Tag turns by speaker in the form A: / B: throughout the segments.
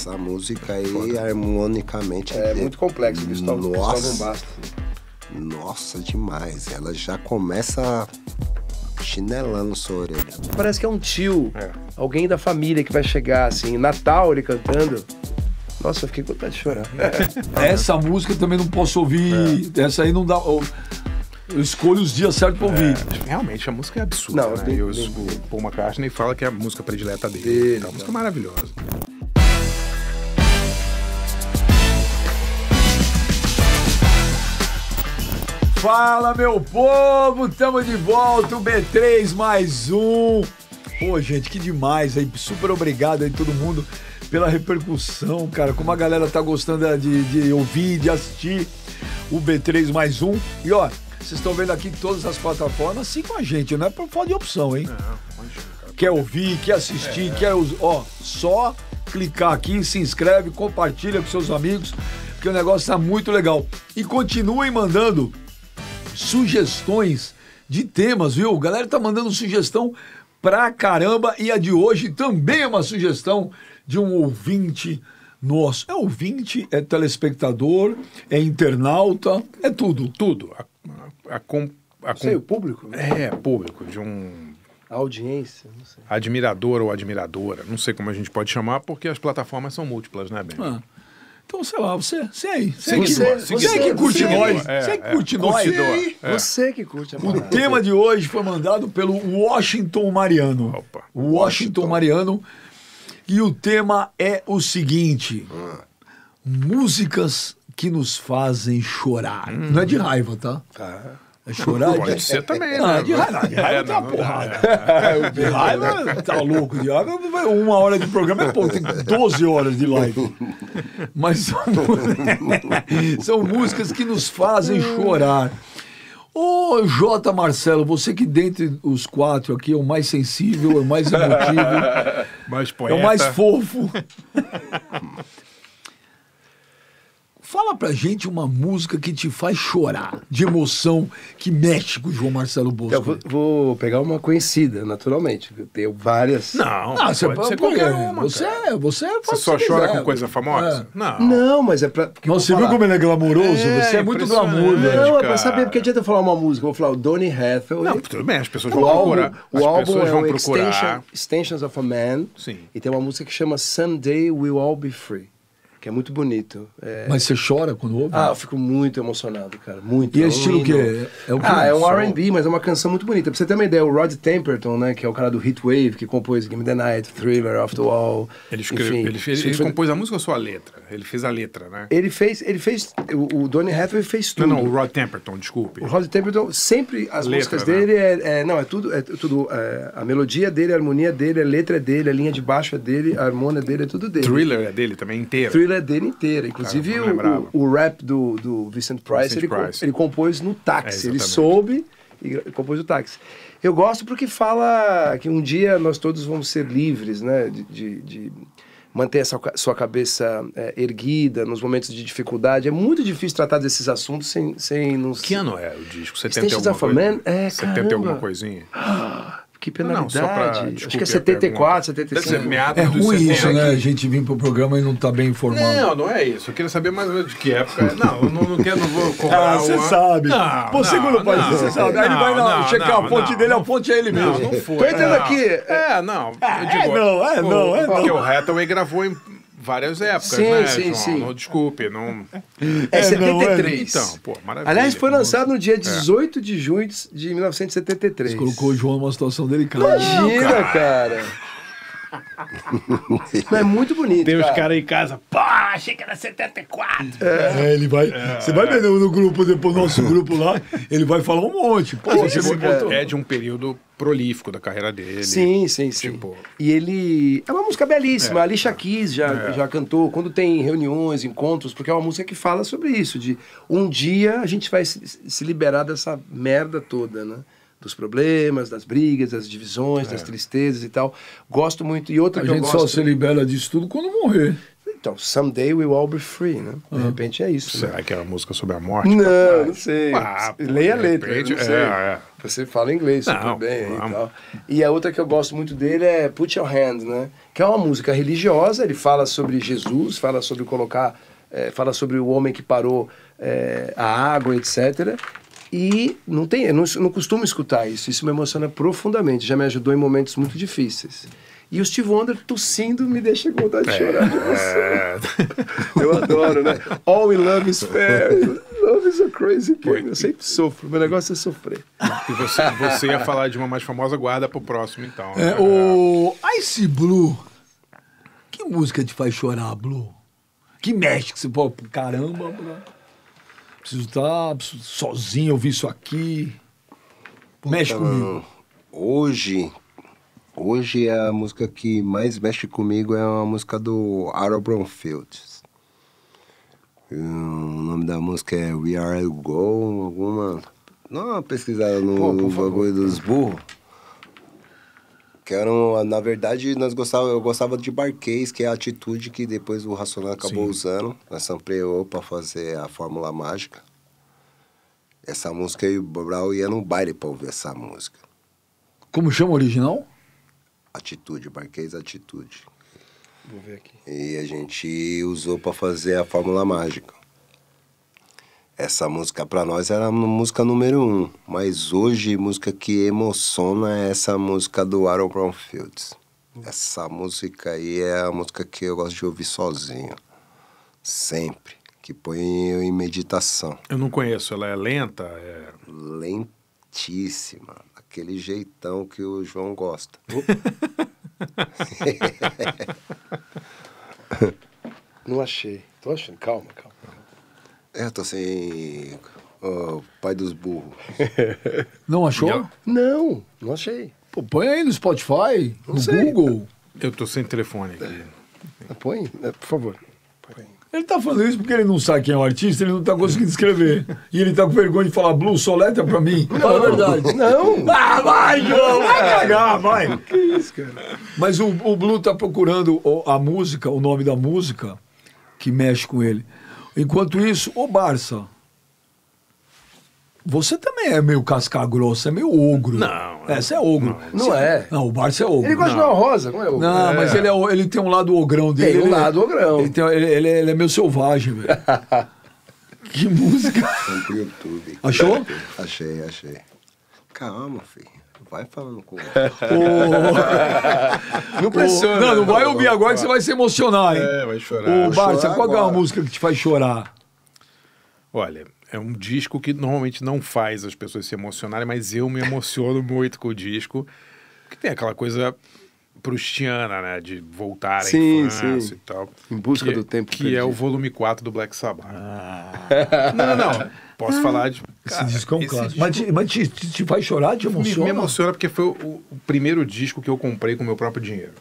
A: Essa música aí, harmonicamente...
B: É muito complexo, Cristóvão,
A: Nossa.
B: Bastos.
A: Nossa, demais. Ela já começa chinelando sua orelha.
B: Parece que é um tio, alguém da família que vai chegar, assim, Natal ele cantando. Nossa, eu fiquei com vontade de chorar.
C: Essa música também não posso ouvir. Essa aí não dá. Eu, eu escolho os dias certos pra ouvir.
D: Realmente, a música é absurda,
B: Não,
D: né?
B: bem-
D: E os-
B: bem-
D: o Paul McCartney fala que é a música predileta dele.
B: Dele,
D: Então, a música é maravilhosa.
C: Fala, meu povo! Tamo de volta, o B3 mais um. Pô, gente, que demais aí. Super obrigado aí todo mundo pela repercussão, cara. Como a galera tá gostando de, de ouvir, de assistir o B3 mais um. E ó, vocês estão vendo aqui todas as plataformas, assim com a gente, não é por falta de opção, hein? Quer ouvir, quer assistir, quer. us- Ó, só clicar aqui, se inscreve, compartilha com seus amigos, porque o negócio tá muito legal. E continuem mandando sugestões de temas, viu? A galera tá mandando sugestão pra caramba e a de hoje também é uma sugestão de um ouvinte nosso. É ouvinte, é telespectador, é internauta, é tudo.
D: Tudo. A, a, a, com- a com-
B: Sei, o público?
D: É, público, de um
B: A audiência, não sei.
D: admirador ou admiradora. Não sei como a gente pode chamar, porque as plataformas são múltiplas, né, Ben?
C: Ah, Então, sei lá, você, você aí, você, que,
D: Seguidor,
C: você,
D: seguidor.
C: que curte nós,
D: é,
C: você que
D: é,
C: curte nós.
D: É.
B: Você que curte a
C: O tema de hoje foi mandado pelo Washington Mariano.
D: Opa.
C: Washington Mariano. E o tema é o seguinte: músicas que nos fazem chorar. Não é de raiva, tá? É chorar
D: Pode
C: de...
D: ser também,
C: Não,
D: né?
C: de raiva, de raiva
D: É,
C: tem uma
D: não, não,
C: porrada. De raiva, tá louco. De raiva, uma hora de programa é pouco, tem 12 horas de live. Mas são, são músicas que nos fazem chorar. Ô, J. Marcelo, você que dentre os quatro aqui é o mais sensível, é o mais emotivo,
D: Mais
C: é
D: poeta.
C: o mais fofo. Fala pra gente uma música que te faz chorar, de emoção, que mexe com o João Marcelo Bosco.
B: Eu vou, vou pegar uma conhecida, naturalmente. Eu tenho várias.
D: Não,
C: Ah, você
D: pode ser qualquer uma.
C: Você,
D: cara.
C: você,
D: Você só chora
C: quiser.
D: com coisa famosa?
C: É.
D: Não.
B: Não, mas é pra.
C: Nossa, você
B: vou
C: viu
B: falar.
C: como ele é glamouroso?
D: É,
C: você é muito glamour, velho.
B: Não, é pra saber, porque adianta eu falar uma música. Eu vou falar o Donny Hathaway.
D: Não, tudo bem, as pessoas vão
B: álbum,
D: procurar.
B: o
D: As
B: álbum
D: pessoas
B: é
D: vão
B: o
D: procurar.
B: Extension, Extensions of a Man.
D: Sim.
B: E tem uma música que chama Someday We'll All Be Free. Que é muito bonito. É-
C: Mas você chora quando ouve?
B: Ah, eu fico muito emocionado, cara. Muito.
C: E é estilo o
B: hino.
C: quê? É o quê?
B: Ah, é um? R&B, mas é uma canção muito bonita. Pra você ter uma ideia, o Rod Temperton, né, que é o cara do Heat Wave, que compôs Give Me The Night, Thriller, Off The Wall.
D: Ele, escreveu,
B: enfim,
D: ele, fez, ele
B: foi-
D: compôs a música ou só a letra? Ele fez a letra, né?
B: Ele fez, ele fez, o, o Donny Hathaway fez
D: Não,
B: tudo.
D: não, o Rod Temperton, desculpe.
B: O Rod Temperton, sempre as
D: Letra,
B: músicas
D: né?
B: dele é, é- Não, é tudo. É tudo é, a melodia dele, a harmonia dele, a letra é dele, a linha de baixo é dele, a harmonia dele é tudo dele.
D: Thriller é dele também inteiro.
B: Thriller é dele inteira. Inclusive
D: Cara, não
B: o, o, o rap do, do Vincent Price,
D: Vincent
B: ele,
D: Price.
B: ele compôs no táxi.
D: É,
B: ele soube e compôs no táxi. Eu gosto porque fala que um dia nós todos vamos ser livres, né? De, de- de manter essa sua cabeça é, erguida nos momentos de dificuldade. É muito difícil tratar desses assuntos sem, sem nos...
D: Que ano é o disco? 70 e
B: Extensions
D: alguma coisa?
B: Man? É,
D: 70 e alguma coisinha?
B: Que
D: Não, não,
B: penalidade.
D: só pra-
B: Acho
D: desculpe
B: que é
D: a
B: 74,
D: pergunta. Deve ser
B: 75.
D: meados
C: É ruim
D: 70.
C: isso, né? A gente vir pro programa e não tá bem informado.
D: Não, não é isso. Eu queria saber mais ou menos de que época. é. Não, eu não, não quero, não vou cobrar
C: Ah, você
D: uma-
C: sabe.
D: Não, não,
C: quando faz
D: não,
C: isso, você sabe. Aí ele vai
D: não,
C: lá,
D: não,
C: checar
D: não,
C: a fonte
D: não,
C: dele,
D: não.
C: a fonte é ele mesmo.
D: Não, não foi.
B: Tô entrando
D: não.
B: aqui.
D: É, não. eu digo,
C: não, é, não, é,
D: Porque
C: não.
D: o Hathaway gravou em várias épocas,
B: Sim,
D: né,
B: sim,
D: João?
B: sim.
D: Não, desculpe, não...
B: É,
C: É, não, é.
B: 73.
D: Então, pô, maravilha.
B: Aliás, foi lançado no dia 18 de junho de 1973.
C: Colocou o João numa situação delicada.
B: Imagina, cara. Mas é muito bonito.
E: Tem os
B: cara.
E: caras em casa, pô, achei que era 74.
C: É, ele vai. Você vai ver no, no grupo, depois no nosso grupo lá, ele vai falar um monte. Pô, você botou.
D: É de um período prolífico da carreira dele.
B: Sim, sim, sim.
D: Tipo-
B: E ele. É uma música belíssima. A Alicia Keys já, já cantou quando tem reuniões, encontros, porque é uma música que fala sobre isso: de um dia a gente vai se, se liberar dessa merda toda, né? Dos problemas, das brigas, das divisões, das tristezas e tal. Gosto muito. E outra
C: A
B: que eu
C: gente
B: gosto.
C: só se libera disso tudo quando morrer.
B: Então, Someday We'll All Be Free, né? De repente é isso. né?
D: Será que é uma música sobre a morte?
B: Não, não sei.
D: Ah,
B: Leia a
D: de
B: letra,
D: repente,
B: não sei.
D: é, é.
B: Você fala inglês super
D: Não,
B: bem aí e tal. E a outra que eu gosto muito dele é Put Your Hand, né? Que é uma música religiosa, ele fala sobre Jesus, fala sobre colocar, eh, fala sobre o homem que parou eh, a água, etc. E não tem, eu não, não costumo escutar isso, isso me emociona profundamente, já me ajudou em momentos muito difíceis. E o Steve Wonder tossindo me deixa com vontade de chorar de emoção.
D: É.
B: Eu adoro, né? All we love is fair. Love is a crazy game. Eu sempre sofro. Meu negócio é sofrer.
D: E você, você ia falar de uma mais famosa, guarda pro próximo, então.
C: É, o Ice Blue. Que música te faz chorar, Blue? Que mexe que você pô, caramba, bro. Preciso estar sozinho, ouvir isso aqui. Mexe
A: Então,
C: comigo.
A: Hoje, hoje a música que mais mexe comigo é uma música do Aaron Bromfield. Hum, O nome da música é We Are Go, alguma. Não, pesquisada no,
B: Pô,
A: bagulho dos burros. Que eram, na verdade, nós gostava, eu gostava de Barquês, que é a atitude que depois o Racional acabou
D: Sim.
A: usando. Nós sampleou pra fazer a Fórmula Mágica. Essa música e o Brau ia no baile pra ouvir essa música.
C: Como chama o original?
A: Atitude, Barquês Atitude.
B: Vou ver aqui.
A: E a gente usou para fazer a Fórmula Mágica. Essa música para nós era a música número um, mas hoje música que emociona é essa música do Aaron Brownfield. Essa música aí é a música que eu gosto de ouvir sozinho, sempre, que põe eu em meditação.
D: Eu não conheço, ela é lenta? É...
A: Lentíssima, aquele jeitão que o João gosta.
B: Não achei. Tô achando. Calma, calma.
A: É, eu tô sem. Ô, pai dos burros.
C: Não achou?
D: Eu-
B: Não, não achei.
C: Pô, põe aí no Spotify,
B: Não
C: no
B: sei.
C: Google.
D: Eu tô sem telefone aqui.
B: Põe, é, por favor. Põe.
C: Ele tá falando isso porque ele não sabe quem é o artista, ele não tá conseguindo escrever. e ele tá com vergonha de falar Blue, soleta pra mim. Fala a verdade.
B: Não!
C: Ah, vai, João, vai cagar, vai.
B: Que isso, cara?
C: Mas o, o Blue tá procurando a música, o nome da música que mexe com ele. Enquanto isso, ô Barça, você também é meio casca grossa, é meio ogro.
D: Não,
C: É, você é ogro.
B: Não é.
C: Não, o Barça é ogro.
B: Ele gosta de uma rosa, como é? o-
C: Não,
B: é.
C: mas ele, é, o- ele tem um lado ogrão dele.
B: Tem um
C: ele-
B: lado ogrão.
C: Ele, tem- ele- ele- ele é meio selvagem, velho. que música.
A: Foi pro YouTube.
C: Achou?
A: Achei, achei. Calma, filho. Vai falando com
B: Não pressiona.
C: Não, não vai ouvir agora que você vai se emocionar, hein?
D: É, vai chorar.
C: Ô, Barça, qual é uma
A: agora.
C: música que te faz chorar?
D: Olha, é um disco que normalmente não faz as pessoas se emocionarem, mas eu me emociono muito com o disco. Que tem aquela coisa prustiana, né? De voltar à
B: Sim,
D: infância
B: sim.
D: e tal.
B: Em busca
D: Que-
B: do tempo
D: Que é o
B: perdido.
D: volume 4 do Black Sabbath. Não, não. Posso falar de.
C: Esse
D: Cara,
C: disco é um
D: esse
C: clássico.
D: disco
C: Mas, te, mas te, te- faz chorar, te
D: me,
C: emociona?
D: me emociona porque foi o, o primeiro disco que eu comprei com o meu próprio dinheiro.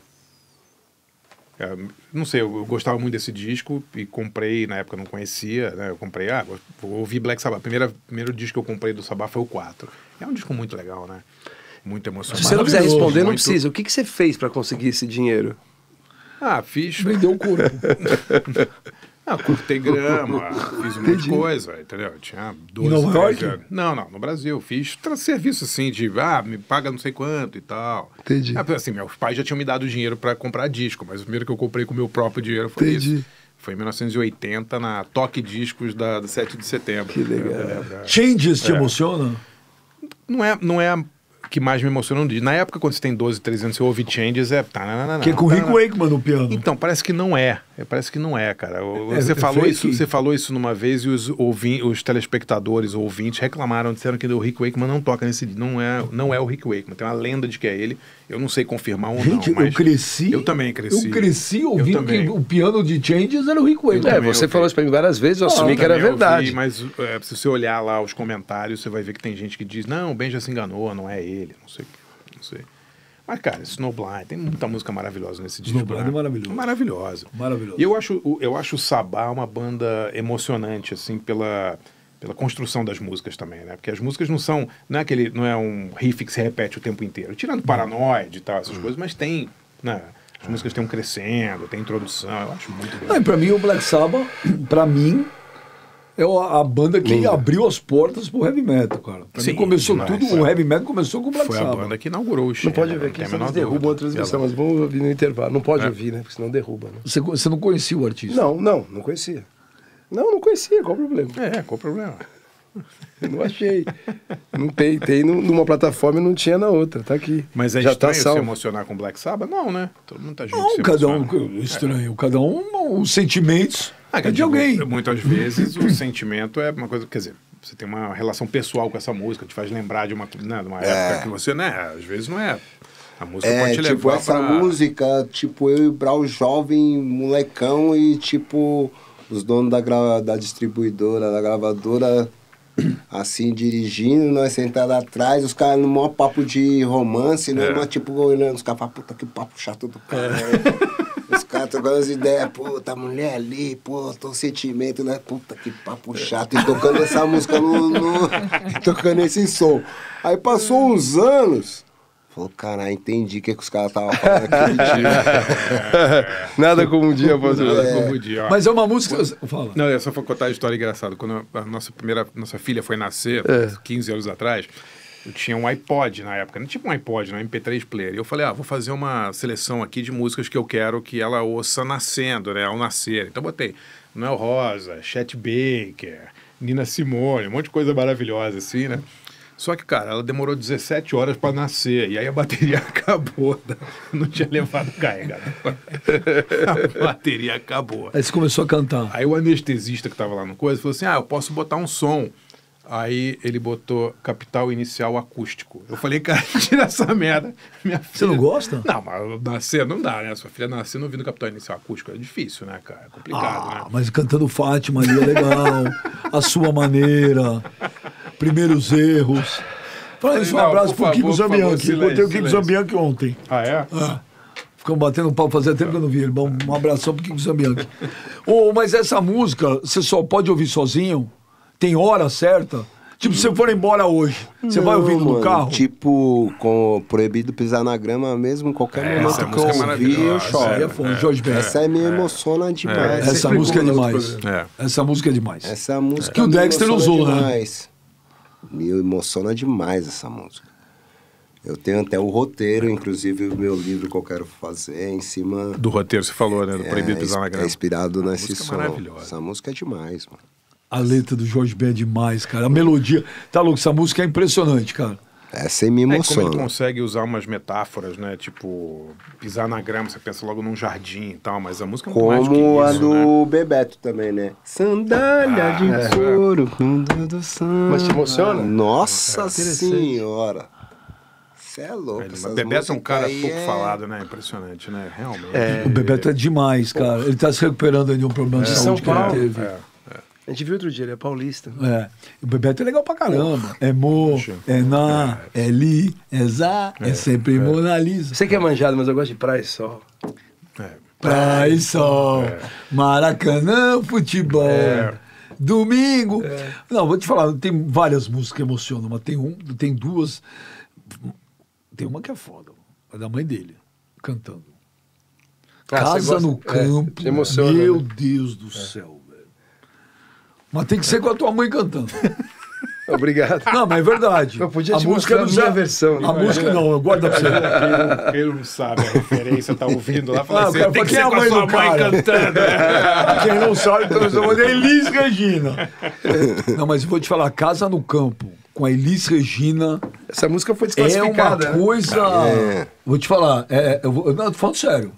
D: É, não sei, eu, eu gostava muito desse disco e comprei, na época eu não conhecia, né? Eu comprei, ah, vou- ouvir Black Sabbath. Primeira, primeiro disco que eu comprei do Sabbath foi o 4. É um disco muito legal, né? Muito emocionante.
B: Se você não quiser responder, não
D: Muito-
B: precisa. O que, que você fez pra conseguir esse dinheiro?
D: Ah, fiz.
C: Vendeu o corpo.
D: Ah, cortei grama, fiz um monte de coisa, entendeu? Tinha 12,
C: Nova
D: 13
C: York?
D: anos. Não, não, no Brasil. Fiz serviço assim de, ah, me paga não sei quanto e tal.
B: Entendi.
D: Ah, assim, meus pais já tinham me dado dinheiro pra comprar disco, mas o primeiro que eu comprei com o meu próprio dinheiro foi
B: Entendi.
D: isso. Foi em 1980, na Toque Discos da, da 7 de setembro.
B: Que legal.
D: É.
C: Changes te emociona?
D: Não é, não é a que mais me emociona no disco. Na época, quando você tem 12, 13 anos, você ouve Changes, é... tananana,
C: Que é com o Rick. Wakeman no piano.
D: Então, parece que não é. É, Parece que não é, cara.
C: É-
D: Você,
C: é
D: falou isso, você falou isso numa vez e os, ouvin, os telespectadores, ouvintes, reclamaram, disseram que o Rick Wakeman não toca nesse. Não é, não é o Rick Wakeman. Tem uma lenda de que é ele. Eu não sei confirmar ou
C: Gente,
D: não, mas...
C: eu cresci.
D: Eu também cresci.
C: Eu cresci ouvindo
D: Eu
C: que o piano de Changes era o Rick Wakeman.
B: É, você
D: ouvi.
B: falou isso pra mim várias vezes, eu assumi
D: Eu
B: que era
D: também ouvi,
B: verdade.
D: mas é, se você olhar lá os comentários, você vai ver que tem gente que diz, não, o Ben já se enganou, não é ele, não sei o que, não sei. Mas, cara, Snowblind, tem muita música maravilhosa nesse disco.
C: Snowblind
D: né?
C: é maravilhoso.
D: Maravilhosa.
C: Maravilhoso.
D: E eu acho, o- eu acho o Sabá uma banda emocionante, assim, pela, pela construção das músicas também, né? Porque as músicas não são, não é aquele, não é um riff que se repete o tempo inteiro. Tirando Paranoid e tal, essas coisas, mas tem, né? As músicas têm um crescendo, tem introdução, eu acho muito
C: Não,
D: bom.
C: e pra mim, o Black Sabbath, pra mim, é a banda que abriu as portas pro heavy metal, cara. Pra
D: Sim,
C: mim começou
D: demais,
C: tudo,
D: é.
C: o heavy metal começou com o Black
D: Foi a banda que inaugurou o
B: Não
D: estilo,
B: pode
D: né?
B: ver
D: Não
B: aqui, senão derrubam a transmissão, mas vamos ouvir no intervalo. Não pode ouvir, né? Porque senão derruba, né?
C: Você, você não conhecia o artista?
B: Não, não, não conhecia. Não, não conhecia, qual o problema?
D: É, qual o problema?
B: Não achei. Não tem, tem num- numa plataforma e não tinha na outra, tá aqui.
D: Mas é
B: Já
D: estranho
B: tá
D: se emocionar com Black Sabbath? Não, né? Todo mundo tá junto.
C: Não,
D: se
C: cada um, estranho, cada um, os sentimentos
D: Ah,
C: é
D: eu
C: de
D: digo,
C: alguém.
D: Muitas vezes o sentimento é uma coisa, quer dizer, você tem uma relação pessoal com essa música, te faz lembrar de uma, né, de uma época que você, né, às vezes não é. A música
A: É,
D: pode te
A: tipo,
D: levar
A: essa
D: pra...
A: música, tipo, eu e Brau jovem, molecão, e tipo, os donos da, gra- da distribuidora, da gravadora, assim, dirigindo, nós sentados atrás, os caras no maior papo de romance, né?
D: É.
A: Nós, tipo, olhando, os caras puta que papo chato do cara. né? Trocando as ideias, puta, a mulher ali, pô, tô sentimento, né? Puta que papo chato. E tocando essa música no. no- tocando esse som. Aí passou uns anos. Falou, caralho, entendi o que, que os caras estavam falando aquele dia.
B: Nada como um dia outro.
D: Nada como o dia, ó.
C: Mas é uma música. Fala.
D: Não, eu só vou contar a história engraçada. Quando a nossa primeira, nossa filha foi nascer,
B: É.
D: 15 anos atrás, eu tinha um iPod na época, não tipo um iPod, um MP3 player. E eu falei, ah, vou fazer uma seleção aqui de músicas que eu quero que ela ouça nascendo, né, ao nascer. Então botei Noel Rosa, Chet Baker, Nina Simone, um monte de coisa maravilhosa assim, né? Só que, cara, ela demorou 17 horas para nascer. E aí a bateria acabou. né? Não tinha levado carregador. A bateria acabou.
C: Aí você começou a cantar.
D: Aí o anestesista que tava lá no coisa falou assim: Ah, eu posso botar um som. Aí ele botou capital inicial acústico. Eu falei, cara, tira essa merda. Minha
C: Você não
D: filha-
C: gosta?
D: Não, mas nascer não dá, né? Sua filha nascer não ouvindo capital inicial acústico é difícil, né, cara? É complicado,
C: Ah,
D: né?
C: mas cantando Fátima ali é legal. a sua maneira. Primeiros erros. Fala isso, um abraço pro Kiko Zambianchi. Encontrei o Kiko. Zambianchi ontem.
D: Ah, é?
C: Ah, ficamos batendo um papo, fazia tempo que eu não vi ele. Bom, um abração pro Kiko Zambianchi. Ô, mas essa música, você só pode ouvir sozinho? Tem hora certa? Tipo, se você for embora hoje, você vai ouvindo no
A: mano,
C: carro?
A: Tipo, com proibido pisar na grama mesmo, qualquer
D: É,
A: momento que eu
D: é
A: ouvir, eu choro.
C: É Jorge Ben.
A: Essa aí me emociona demais.
C: Essa música é
B: no
C: demais.
D: É.
C: Essa música é demais.
A: Essa música
C: Que o Dexter usou, né?
A: demais. Me emociona demais essa música. Eu tenho até o roteiro, inclusive o meu livro que eu quero fazer é em cima.
D: Do roteiro, você falou, né? Do Proibido Pisar na
A: é
D: Grama.
A: inspirado nesse
D: música é
A: som.
D: maravilhosa.
A: Essa música é demais, mano.
C: A letra do Jorge Ben é demais, cara. A melodia. Tá louco, essa música é impressionante, cara.
A: Essa aí me
D: É, como
A: emociona.
D: ele consegue usar umas metáforas, né? Tipo, pisar na grama, você pensa logo num jardim e tal, mas a música é muito mais do que
A: Como a do
D: né?
A: Bebeto também, né? Sandália de
D: é.
A: couro, fundo do samba.
B: Mas te emociona?
A: Nossa
B: Interessante.
A: senhora. Você é louco.
D: Ele- Bebeto é um cara pouco
A: é-
D: falado, né? Impressionante, né? Realmente.
C: O Bebeto é demais, cara. Ele tá se recuperando de um problema de
B: De
C: saúde
B: São
C: que ele
B: Paulo.
C: teve.
D: É.
B: A gente viu outro dia, ele é paulista.
C: É. O Bebeto é legal pra caramba. É Mo, é Na, é Li, é Zá, é, sempre Mona Lisa.
B: Sei que é manjado, mas eu gosto de praia e sol.
D: É.
C: Praia e sol, Maracanã, futebol,
D: É.
C: domingo. Não, vou te falar, tem várias músicas que emocionam, mas tem, um, tem duas. Tem uma que é foda, é da mãe dele, cantando.
B: Ah,
C: Casa
B: você gosta-
C: no
B: é,
C: campo. Meu
B: né?
C: Deus do céu. Mas tem que ser com a tua mãe cantando.
B: Obrigado.
C: Não, mas é verdade.
B: Eu podia
C: a
B: te
C: música
B: mostrar a minha
C: Zé.
B: versão,
C: A
B: né?
C: música não, eu guardo pra você.
D: Quem não sabe a referência, tá ouvindo lá, fala
C: Ah,
D: assim,
C: cara,
D: tem que
C: quem é
D: ser
C: a
D: com a
C: mãe
D: sua
C: do
D: mãe cantando.
C: Quem não sabe, então eu vou Elis Regina. Não, mas eu vou te falar, Casa no Campo, com a Elis Regina,
B: Essa música foi
C: é uma
B: desclassificada. né?
C: coisa.
A: É.
C: Vou te falar, é, eu, vou, não, eu tô falando sério.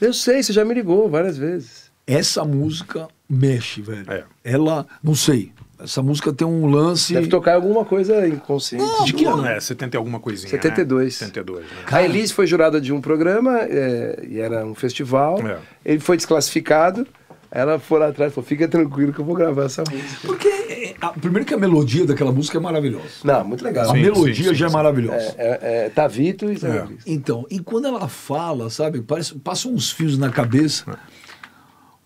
B: Eu sei, você já me ligou várias vezes.
C: Essa música mexe, velho.
D: É.
C: Ela, não sei. Essa música tem um lance.
B: Deve tocar alguma coisa inconsciente.
D: De que ano é? 70 e alguma coisinha,
B: 72.
D: Né? 72, né?
B: A Elis foi jurada de um programa, é, e era um festival.
D: É.
B: Ele foi desclassificado. Ela foi lá atrás e falou: fica tranquilo que eu vou gravar essa música.
C: Porque, é, a- primeiro que a melodia daquela música é maravilhosa.
B: Não, muito legal.
C: a
D: Sim,
C: melodia
D: sim, sim,
C: já é maravilhosa.
B: É, é, é Tavito e Zé
D: É.
C: Então, e quando ela fala, sabe, parece, passam uns fios na cabeça,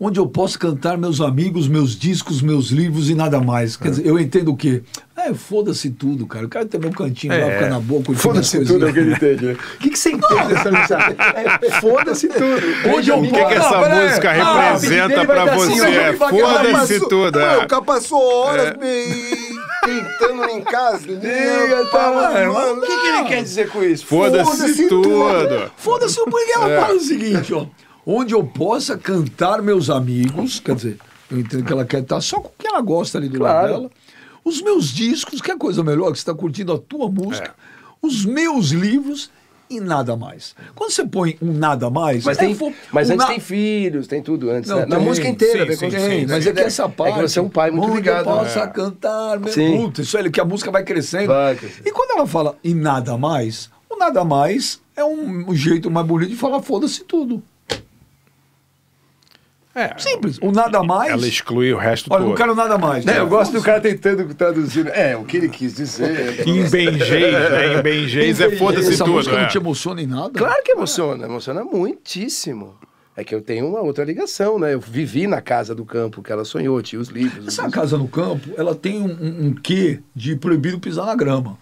C: onde eu posso cantar meus amigos, meus discos, meus livros e nada mais. Quer dizer, eu entendo o quê? É, É, foda-se tudo, cara. O cara tem meu cantinho lá,
D: É.
C: fica na boca.
B: Foda-se tudo é o que ele entende, né? O que, que você entende dessa mensagem? É, foda-se tudo.
C: Hoje eu
D: O que, que
C: Não,
D: essa
C: peraí.
D: música
C: Ah,
D: representa
B: vai
D: pra
B: assim,
D: você?
B: ó,
D: É, Foda-se tudo. É.
A: O cara passou horas me tentando em casa.
B: Diga, tá, mano.
A: mano.
B: O que, que ele quer dizer com isso?
D: Foda-se
A: Foda-se
D: tudo.
A: tudo.
C: Foda-se, porque ela
D: É.
C: fala o seguinte, ó. Onde eu possa cantar meus amigos, quer dizer, eu entendo que ela quer estar só com o que ela gosta ali do lado
B: Claro.
C: dela. Os meus discos, que é coisa melhor, que você está curtindo a tua música.
D: É.
C: Os meus livros e nada mais. Quando você põe um nada mais...
B: Mas,
C: é
B: tem, mas
C: o
B: antes
C: na-
B: tem filhos, tem tudo antes.
C: Não,
B: né? Na
C: tem.
B: música inteira,
D: Sim,
B: vem
D: sim,
B: com-
D: sim,
C: Tem, mas é que essa parte.
B: É que você é um pai muito
C: onde
B: ligado.
C: Eu
B: né?
C: possa cantar, meu puta, isso é que a música vai crescendo.
B: Vai crescendo.
C: E quando ela fala e nada mais, o nada mais é um, um jeito mais bonito de falar foda-se tudo.
D: É.
C: Simples. O nada mais.
D: Ela exclui o resto
C: Olha,
D: todo.
C: não quero nada mais.
B: É, eu gosto do cara tentando traduzir. É, o que ele quis dizer.
D: Em Benjês, né? Em Benjês é foda-se tudo.
C: música
D: é.
C: não te emociona em nada?
B: Claro que emociona, emociona muitíssimo. É que eu tenho uma outra ligação, né? Eu vivi na casa do campo que ela sonhou, tinha os livros. os
C: Essa casa no campo, ela tem um, um, um quê de proibido pisar na grama.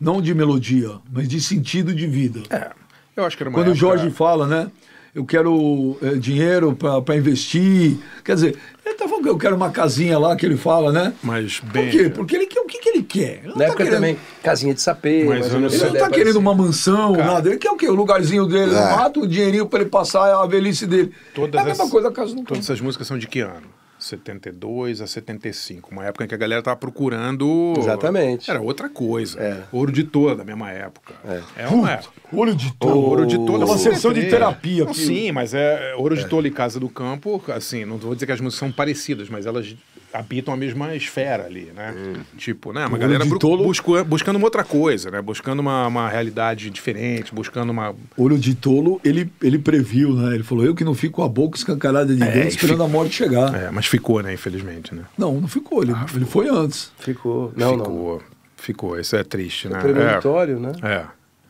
C: Não de melodia, mas de sentido de vida.
D: É. Eu acho que era uma
C: Quando o
D: época-
C: Jorge fala, né? Eu quero eh, dinheiro para investir. Quer dizer, ele tá falando que eu quero uma casinha lá que ele fala, né?
D: Mas
C: Por
D: bem.
C: quê? Porque ele, quer- o que, que ele quer? Ele não
B: Na
C: tá
B: época
C: querendo-
B: também, casinha de sapê.
D: Mas não
B: menos
C: Ele não tá
B: ideia
C: querendo uma mansão, nada. Ele quer o quê? O lugarzinho dele
A: É.
C: mato, o dinheirinho para ele passar a velhice dele.
D: Todas
C: é a mesma
D: as-
C: coisa a casa no campo.
D: Todas essas músicas são de que ano? 72 a 75. Uma época em que a galera tava procurando.
B: Exatamente.
D: Era outra coisa.
B: É.
D: Ouro de toda da mesma época. É, uma.
C: Olho de
D: Pô, Ouro de Tolo.
C: É uma sessão de
D: 63.
C: terapia
D: Não,
C: aqui.
D: Sim, mas é Ouro de Tolo e Casa do Campo, assim, não vou dizer que as músicas são parecidas, mas elas habitam a mesma esfera ali, né? Tipo, né? Uma galera
C: Tolo-
D: busco- buscando uma outra coisa, né? Buscando uma, uma realidade diferente, buscando uma...
C: Olho de tolo, ele, ele previu, né? Ele falou: eu que não fico com a boca escancarada de dentro
D: e
C: esperando a morte chegar.
D: É, mas ficou, né? Infelizmente, né?
C: Não, não ficou. Ele, ele foi antes.
B: Ficou. Não, não.
D: ficou. Ficou. Isso é triste, né?
B: Premonitório, né?
D: É.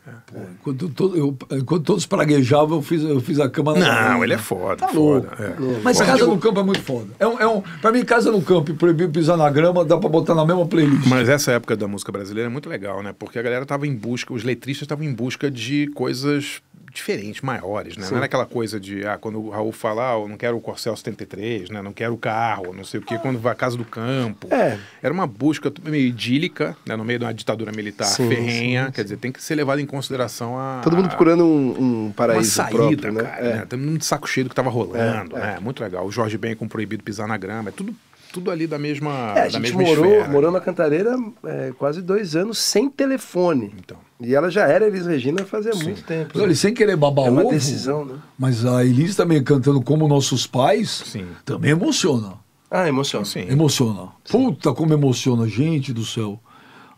D: é.
C: Enquanto, todo- eu- enquanto todos praguejavam, eu fiz, eu fiz a cama na
D: Não, ele é foda.
C: Tá
D: foda.
C: louco.
D: é.
C: Mas Casa no Campo é muito foda. É um, é um, pra mim, Casa no Campo e Proibir Pisar na Grama dá pra botar na mesma playlist.
D: Mas essa época da música brasileira é muito legal, né? Porque a galera tava em busca, os letristas estavam em busca de coisas diferentes, maiores, né? Não era aquela coisa de, ah, quando o Raul fala, ah, eu não quero o Corcel 73, né? Não quero o carro, não sei o quê, quando vai a Casa do Campo.
B: É.
D: Era uma busca meio idílica, né? No meio de uma ditadura militar
B: Sim,
D: ferrenha,
B: sim,
D: quer dizer, tem que ser levado em consideração a...
B: Todo mundo procurando um, um
D: uma
B: paraíso
D: saída,
B: próprio, né?
D: cara,
B: É.
D: né? Todo mundo de saco cheio do que tava rolando,
B: É,
D: né? Muito legal. O Jorge Ben com Proibido Pisar na Grama, é tudo, tudo ali da mesma
B: É, a
D: da
B: gente
D: mesma
B: morou,
D: esfera.
B: morou na Cantareira é, quase dois anos sem telefone.
D: Então.
B: E ela já era Elis Regina fazia muito tempo.
C: Mas olha, sem querer babar
B: É uma
C: ovo,
B: decisão, né?
C: Mas a Elis também cantando como nossos pais,
D: Sim.
C: também emociona.
B: Ah, emociona.
D: Sim.
C: Emociona. Puta como emociona, gente do céu.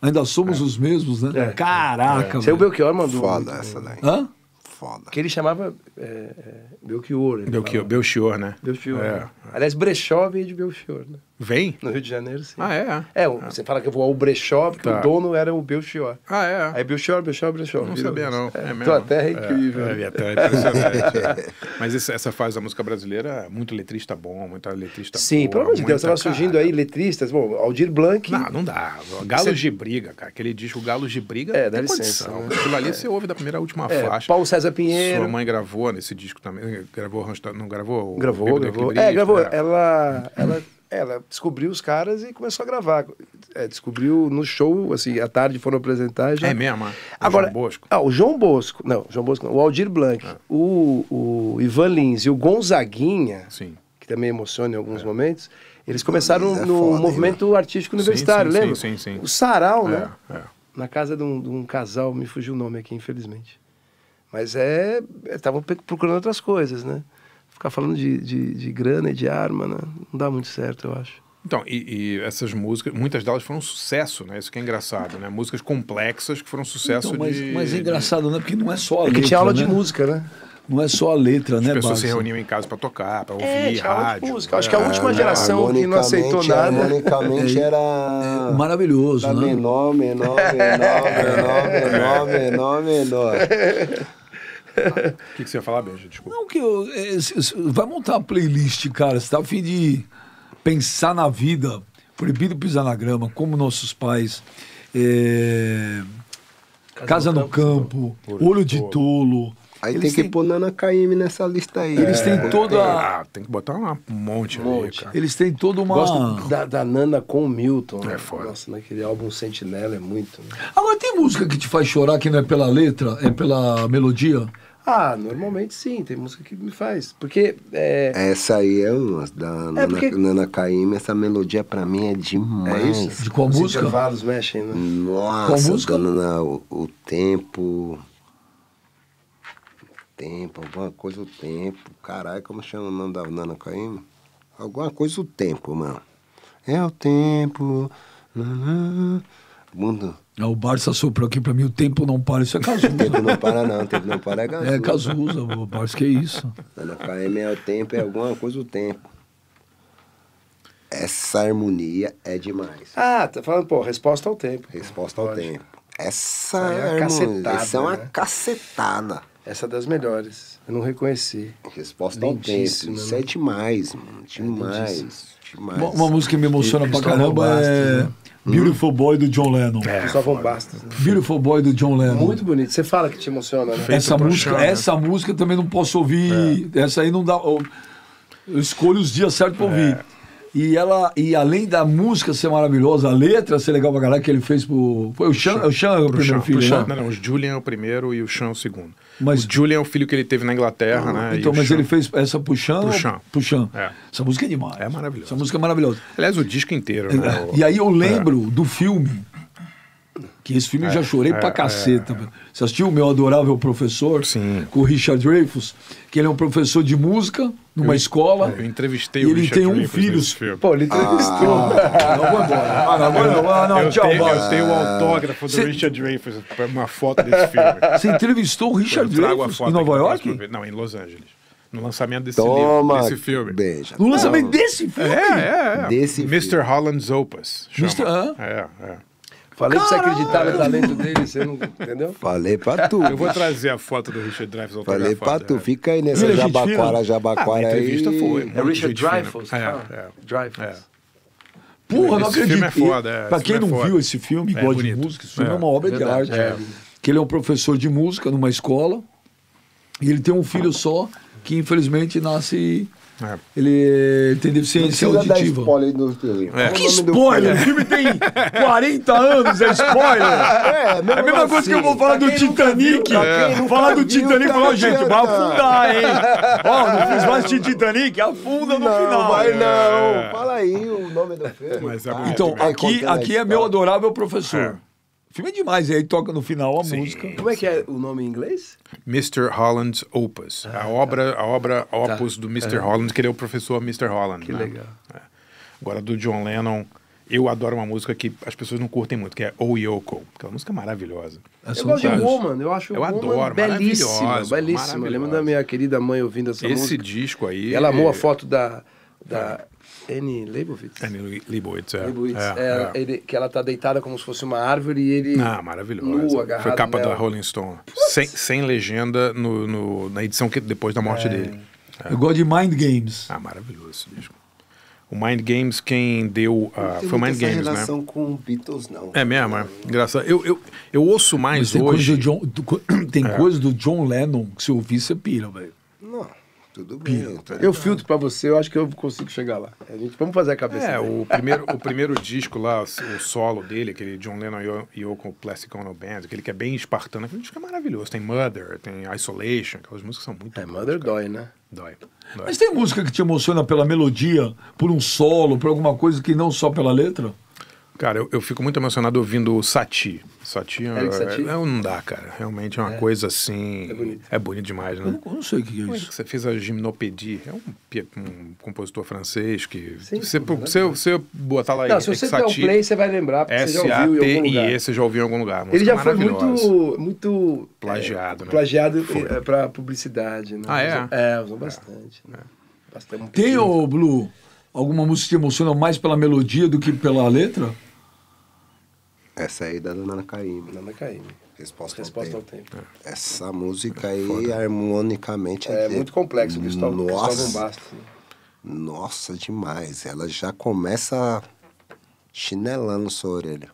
C: Ainda somos os mesmos, né?
B: É.
C: Caraca,
B: Seu
C: velho.
B: Belchior mandou.
A: Foda
B: muito
A: essa daí.
C: Hã?
A: Foda.
B: Que ele chamava é, é, Belchior. ele
D: Belchior. Belchior, né?
B: Belchior.
D: É.
B: né? Aliás, Brechó veio de Belchior, né?
D: Vem?
B: No Rio de Janeiro, sim.
D: Ah, é?
B: É, o- você fala que eu vou ao Brechó, porque
D: Tá.
B: o dono era o Belchior.
D: Ah, é?
B: Aí Belchior, Belchior, Belchior.
D: Não
B: virou
D: sabia, não.
B: É,
D: É, mesmo?
B: tua terra é incrível.
D: É, é, até impressionante. é. Mas esse- essa fase da música brasileira, muito letrista bom, muita letrista
B: Sim,
D: boa.
B: pelo amor de Deus, estava surgindo aí letristas. Bom, Aldir Blanc.
D: Não, não dá. Galos de Briga, cara. Aquele disco Galos de Briga.
B: É, dá licença,
D: condição.
B: né?
D: Aquilo ali você ouve da primeira à última
B: é,
D: faixa.
B: Paulo César Pinheiro.
D: Sua mãe gravou nesse disco também. Gravou Não gravou?
B: Gravou, gravou. É, gravou.
D: É.
B: Ela, ela, ela descobriu os caras e começou a gravar. É, descobriu no show, assim, à tarde foram apresentar. Já...
D: É mesmo? ah? O
B: Agora,
D: João Bosco?
B: Ah, o João Bosco, não, João Bosco não, o Aldir Blanc,
D: Ah.
B: o, o Ivan Lins e o Gonzaguinha,
D: Sim.
B: que também emociona em alguns momentos, eles começaram
A: é
B: no
A: foda,
B: movimento artístico
D: Sim,
B: universitário,
D: sim,
B: lembra?
D: sim, sim, sim.
B: O Sarau, né?
D: É, é.
B: Na casa de um, de um casal, me fugiu o nome aqui, infelizmente. Mas é. Estavam procurando outras coisas, né? Ficar falando de, de, de grana e de arma, né? Não dá muito certo, eu acho.
D: Então, e, e essas músicas, muitas delas foram sucesso, né? Isso que é engraçado, né? Músicas complexas que foram sucesso
C: Então, mas,
D: de...
C: mas é engraçado, né? Porque não é só a
B: É que
C: letra.
B: tinha aula
C: né?
B: de música, né?
C: Não é só a letra,
D: As
C: né,
D: pessoas se reuniam em casa pra tocar, pra ouvir
B: É, tinha aula de
D: rádio.
B: música. Acho que a
D: É,
B: última
D: né?
B: geração que não aceitou nada.
A: Harmonicamente era.
C: Maravilhoso,
A: Lá
C: né?
A: menor, menor, menor, menor, menor, menor, menor.
D: O que, que você ia falar, Benja? Desculpa.
C: Não, que eu, é, vai montar uma playlist, cara. Você tá a fim de pensar na vida. Proibido Pisar na Grama, Como Nossos Pais, é, Casa, no Campo, Olho de Tolo.
A: Aí
C: Eles
A: tem que
C: têm-
A: pôr Nana Caymmi nessa lista aí.
C: Eles têm
A: É.
C: toda.
D: Ah, tem que botar uma- um monte, ali, cara.
C: Eles têm toda uma.
B: Gosto da, da Nana com o Milton. né?
D: É foda.
B: Nossa, naquele álbum Sentinela é muito. né?
C: Agora tem música que te faz chorar que não é pela letra, é pela melodia?
B: Ah, normalmente sim, tem música que me faz. Porque é,
A: Essa aí é uma da Nana,
B: porque-
A: Nana Caymmi. Essa melodia pra mim é demais.
B: é isso.
C: De qual
B: Os
C: música?
B: intervalos mexem, né?
A: Nossa,
C: Qual música?
A: Nana, o, o tempo. Tempo, alguma coisa o tempo. Caralho, como chama o nome da Nana Caymmi? Alguma coisa o tempo, mano. É o tempo. Mundo.
C: Ah, o Barça soprou aqui pra mim, o tempo não para, isso é
A: O tempo
C: Cazuza.
A: não para não, o tempo não para é Cazuza.
C: é Cazuza, o Barça, que isso.
A: Nana Caymmi é o tempo, é alguma coisa o tempo. Essa harmonia é demais.
B: Ah, tá falando, pô, resposta ao tempo.
A: Resposta ao
B: Lógico.
A: tempo. Essa
B: Isso aí é uma
A: harmonia,
B: cacetada,
A: essa é uma
B: né?
A: cacetada.
B: Essa é das melhores. Eu não reconheci.
A: Resposta ao tempo. Isso
B: né?
A: é demais, mano. Demais. demais.
C: Uma, uma música que me emociona
B: E
C: pra caramba é
B: Bastos,
C: Beautiful Boy do John Lennon.
B: Cristóvão Bastos. Né?
C: Beautiful Boy do John Lennon.
B: Muito bonito. Você fala que te emociona, né?
C: essa
D: pro
C: música,
D: chão, né?
C: essa música também não posso ouvir. Essa aí não dá. Eu, eu escolho os dias certos pra ouvir. E ela, e além da música ser maravilhosa, a letra ser legal pra caralho que ele fez pro. Foi o Chan, o Chan é o primeiro filho,
D: Sean.
C: né?
D: Não, não, o Julian é o primeiro e o Sean é o segundo.
C: Mas-
D: o Julian é o filho que ele teve na Inglaterra, né? e
C: Então, mas ele fez essa pro Chan?
D: Pro Chan.
C: Pro Chan.
D: É.
C: Essa música é demais.
D: É maravilhosa.
C: Essa música é maravilhosa.
D: Aliás, o disco inteiro, né? O-
C: E aí eu lembro do filme. Que esse filme eu já chorei
D: é,
C: pra caceta. velho. Você assistiu o meu adorável professor?
D: Sim.
C: Com o Richard Dreyfuss, que ele é um professor de música numa escola.
D: Eu entrevistei
C: E
D: o
C: ele
D: Richard
C: tem um filho.
B: Pô, ele entrevistou.
C: Ah, não vou embora. Ah, não, agora não. Ah, não,
D: eu,
C: tchau,
D: tenho, eu tenho o autógrafo do
C: Cê-
D: Richard Dreyfuss, uma foto desse filme.
C: Você entrevistou o Richard
D: Eu foto
C: em Nova York?
D: Não, em Los Angeles. No lançamento desse
A: Toma,
D: livro, desse filme.
A: beija.
C: No lançamento desse filme?
D: É, é, é.
A: Desse
D: Mr.
A: filme.
D: Holland's Opus. chama.
C: Mr. Hã?
D: É, é.
B: Falei pra você acreditar no talento dele, você não. Entendeu?
A: Falei pra tu.
D: Eu vou trazer a foto do Richard Dreyfuss
A: Falei pra tu.
D: é.
A: Fica aí nessa
C: é gente
A: jabaquara?
D: Ah,
A: jabaquara
D: a
A: aí.
D: entrevista foi.
B: É Richard. Dreyfuss? que
D: É, é.
B: Dreyfuss.
D: É.
C: Porra, não
D: Esse
C: acredito.
D: filme é foda, é,
C: pra
D: esse
C: quem não
D: é foda.
C: viu esse filme,
D: É
C: gosta de música, esse filme é,
D: É.
C: uma obra
B: Verdade,
C: de
B: é.
C: arte. Que ele é um professor de música numa escola e ele tem um filho só que infelizmente nasce.
D: É.
C: Ele tem deficiência
A: Precisa dar
C: auditiva.
A: spoiler do filme.
D: É.
C: Que spoiler! O
A: filme?
C: tem 40 anos, é spoiler!
A: É,
C: É a mesma coisa que eu vou falar do Titanic.
A: quem
C: Falar do
A: viu,
C: Titanic e
A: tá
C: falar, gente, vai afundar, hein? Ó, não fiz mais de Titanic, afunda no
A: Não,
C: final.
A: vai não.
D: É.
A: Fala aí o nome do filme.
D: Mas é
C: Então,
D: mesmo.
A: Vai
C: aqui, aqui é meu adorável professor.
D: É.
C: Filme é demais, e aí toca no final a
D: Sim.
C: música.
B: Como é que é o nome em inglês?
D: Mr. Holland's Opus. a obra, a obra opus do Mr. Holland, que ele é o professor Mr. Holland.
B: Que
D: né?
B: legal.
D: É. Agora, do John Lennon, eu adoro uma música que as pessoas não curtem muito, que é O Yoko. Aquela música é maravilhosa.
C: Essa
B: Eu gosto de
C: música-
B: Woman, eu acho
D: Eu
B: Woman
D: adoro,
B: belíssima, belíssima. Eu lembro da minha querida mãe ouvindo essa
D: Esse
B: música.
D: disco aí...
B: Ela amou a
D: é-
B: foto da, da Annie Leibovitz.
D: Annie Leibovitz, é.
B: Leibovitz.
D: é,
B: É,
D: é.
B: ele- que ela tá deitada como se fosse uma árvore e ele...
D: Ah, maravilhosa.
B: Nu, agarrado
D: Foi capa
B: nela.
D: da Rolling Stone. Sem, sem legenda no, no- na edição que depois da morte dele.
C: Eu gosto de Mind Games.
D: Ah, maravilhoso esse disco. O Mind Games, quem deu.
A: Tem
D: foi o Mind
A: essa
D: Games, né?
A: relação com Beatles, não.
D: É mesmo, é. Engraçado. Eu, eu, eu ouço mais
C: tem coisa,
D: hoje.
C: do John, do tem coisa do John Lennon que se ouvir, você pira, velho.
A: Não, tudo bem. tá
B: Eu filtro pra você, eu acho que eu consigo chegar lá. A gente, vamos fazer a cabeça
D: É,
B: dele.
D: o primeiro, o primeiro disco lá, o solo dele, aquele John Lennon e Yoko Plastic Ono Band, aquele que é bem espartano, aquele disco é maravilhoso. Tem Mother, tem Isolation, aquelas músicas são muito
B: É,
D: boas,
B: Mother
D: cara.
B: dói, né?
D: Dói. dói.
C: Mas tem música que te emociona pela melodia, por um solo, por alguma coisa que não só pela letra?
D: Cara, eu, eu fico muito emocionado ouvindo o Sati. Sati, é,
B: Satie?
D: é- não dá, cara. Realmente é uma coisa assim.
B: É bonito.
D: É bonito demais,
C: Eu
D: né?
C: não, eu não sei o que é isso.
D: Você fez a Gymnopédie, é um, um compositor francês que.
B: Sim,
D: você, você, você botar lá
B: Não, se você der um play, você vai lembrar, porque você já ouviu em algum lugar.
D: S-A-T-I-E, você já ouviu em algum lugar.
B: Ele já foi muito, muito
D: Plagiado,
B: é,
D: né?
B: plagiado é, pra publicidade, né?
D: Ah, é?
B: Usou- É, usou bastante. Né? bastante
C: Tem, ô Blue, alguma música que te emociona mais pela melodia do que pela letra?
A: Essa aí da Dona Caymmi.
B: Nana Caymmi.
A: Resposta,
B: Resposta
A: ao
B: ao
A: tempo.
B: tempo.
A: Essa música aí, harmonicamente...
B: É muito complexo, Cristóvão,
A: Nossa.
B: Cristóvão Bastos. né?
A: Nossa, demais. Ela já começa chinelando sua orelha.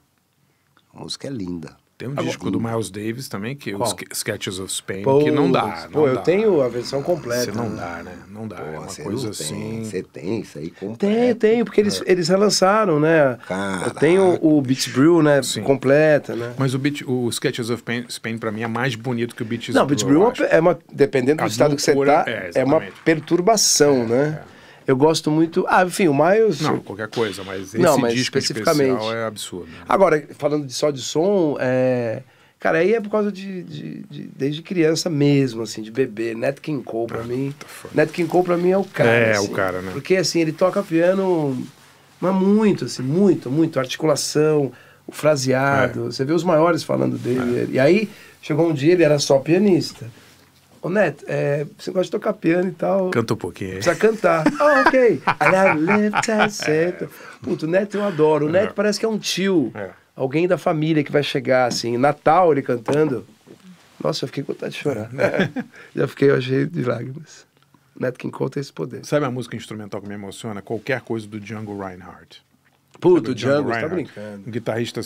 A: A música é linda.
D: Tem um disco do Miles Davis também, que é o Sketches of Spain,
B: Pô,
D: que não dá.
B: Pô,
D: não
B: eu
D: dá.
B: tenho a versão completa.
D: Você não
B: né?
D: dá, né? Não dá. é
A: Pô,
D: uma
A: você
D: coisa
A: não
D: assim.
A: Você tem isso aí completo.
B: Tem, tem, porque eles, eles relançaram, né?
A: Caraca.
B: Eu tenho o Beats Brew, né?
D: Sim.
B: completa, né?
D: Mas o, beat, o Sketches of Spain, Spain pra mim é mais bonito que o
B: Não, Beats Brew é
D: eu
B: uma-
D: acho.
B: é uma. Dependendo do
D: A
B: estado que você
D: loucura,
B: tá,
D: é,
B: é, uma perturbação, né? Eu gosto muito. Ah, enfim, o Miles.
D: Não, qualquer coisa, mas esse
B: Não, mas
D: disco
B: especificamente.
D: especial é absurdo. né?
B: Agora, falando de só de som, é... cara, aí é por causa de, de- de- desde criança mesmo, assim, de bebê. Nat King Cole pra mim, Nat King Cole pra mim é o cara.
D: É,
B: assim.
D: o cara, né?
B: Porque assim ele toca piano, mas muito, assim, muito, muito articulação, o fraseado.
D: É.
B: Você vê os maiores falando dele. E aí chegou um dia ele era só pianista. Ô Neto, é, você gosta de tocar piano e tal.
D: Canta um pouquinho.
B: Precisa cantar. Ah, ok. I that set. Puto, o Neto eu adoro. O Neto parece que é um tio.
D: É.
B: Alguém da família que vai chegar, assim. Natal ele cantando. Nossa, eu fiquei com vontade de chorar. Já fiquei, eu cheio de lágrimas. Neto King Cole tem esse poder.
D: Sabe a música instrumental que me emociona? Qualquer coisa do Django Reinhardt.
B: Puto, Django, você tá brincando.
D: Um guitarrista, é,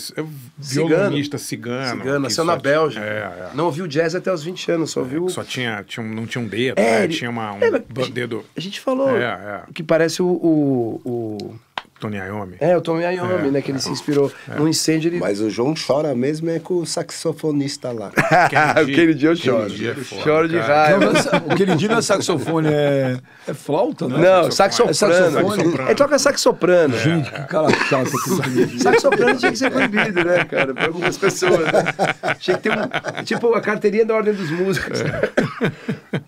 B: Cigano.
D: violonista cigano.
B: Nasceu na Bélgica.
D: É, é.
B: Não ouviu jazz até os 20 anos, só ouviu...
D: Só tinha, tinha um- não tinha um dedo,
B: É,
D: né?
B: ele-
D: tinha uma, um
B: É,
D: do- dedo
B: A gente falou
D: É, é.
B: que parece o... o, o-
D: Tony Iommi.
B: É, o Tommy Iommi,
D: É,
B: né? Que ele se inspirou. No incêndio ele...
A: Mas o João chora mesmo é com o saxofonista lá.
B: Aquele dia eu choro.
D: Aquele dia é foda,
B: choro de.
C: Não,
B: raiva.
C: o Kennedy não é saxofone, é, é flauta, né?
B: Não,
D: saxofone.
B: saxoprano.
C: É saxofone?
B: Ele toca saxoprano.
C: Gente, que cara chato. aquele-
B: Saxoprano tinha que ser proibido, né, cara? Para algumas pessoas. Né? Tinha que ter um. Tipo, a carteirinha da ordem dos músicos.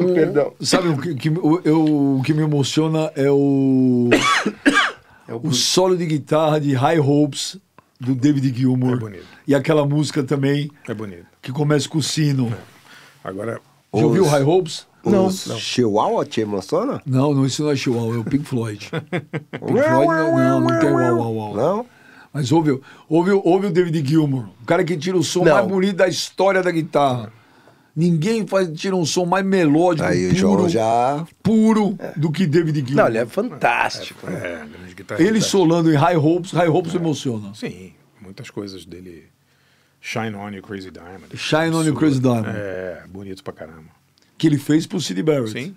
B: Perdão.
C: Sabe o que, que- o, eu- o que me emociona é o,
B: É o
C: o solo de guitarra de High Hopes do David Gilmour.
D: É bonito.
C: E aquela música também
D: É bonito.
C: que começa com o sino.
D: Agora,
C: Já ouviu High Hopes?
B: Não,
A: Os Chihuahua te emociona?
C: Não, não, isso não é Chihuahua, é o Pink Floyd. Pink Floyd não, não, não tem uau, uau, uau.
A: Não?
C: Mas ouve, ouve, ouve o David Gilmour, o cara que tira o som
B: Não.
C: mais bonito da história da guitarra. Ninguém faz, tira um som mais melódico,
A: Aí
C: puro,
A: João já.
C: puro do que David Gilmour.
B: Não, ele é fantástico.
D: é, grande guitarrista.
C: Ele solando em High Hopes, High Hopes emociona.
D: Sim, muitas coisas dele. Shine On You Crazy Diamond.
C: Shine On You. Crazy Diamond.
D: É, bonito pra caramba.
C: Que ele fez pro Sid Barrett.
D: Sim.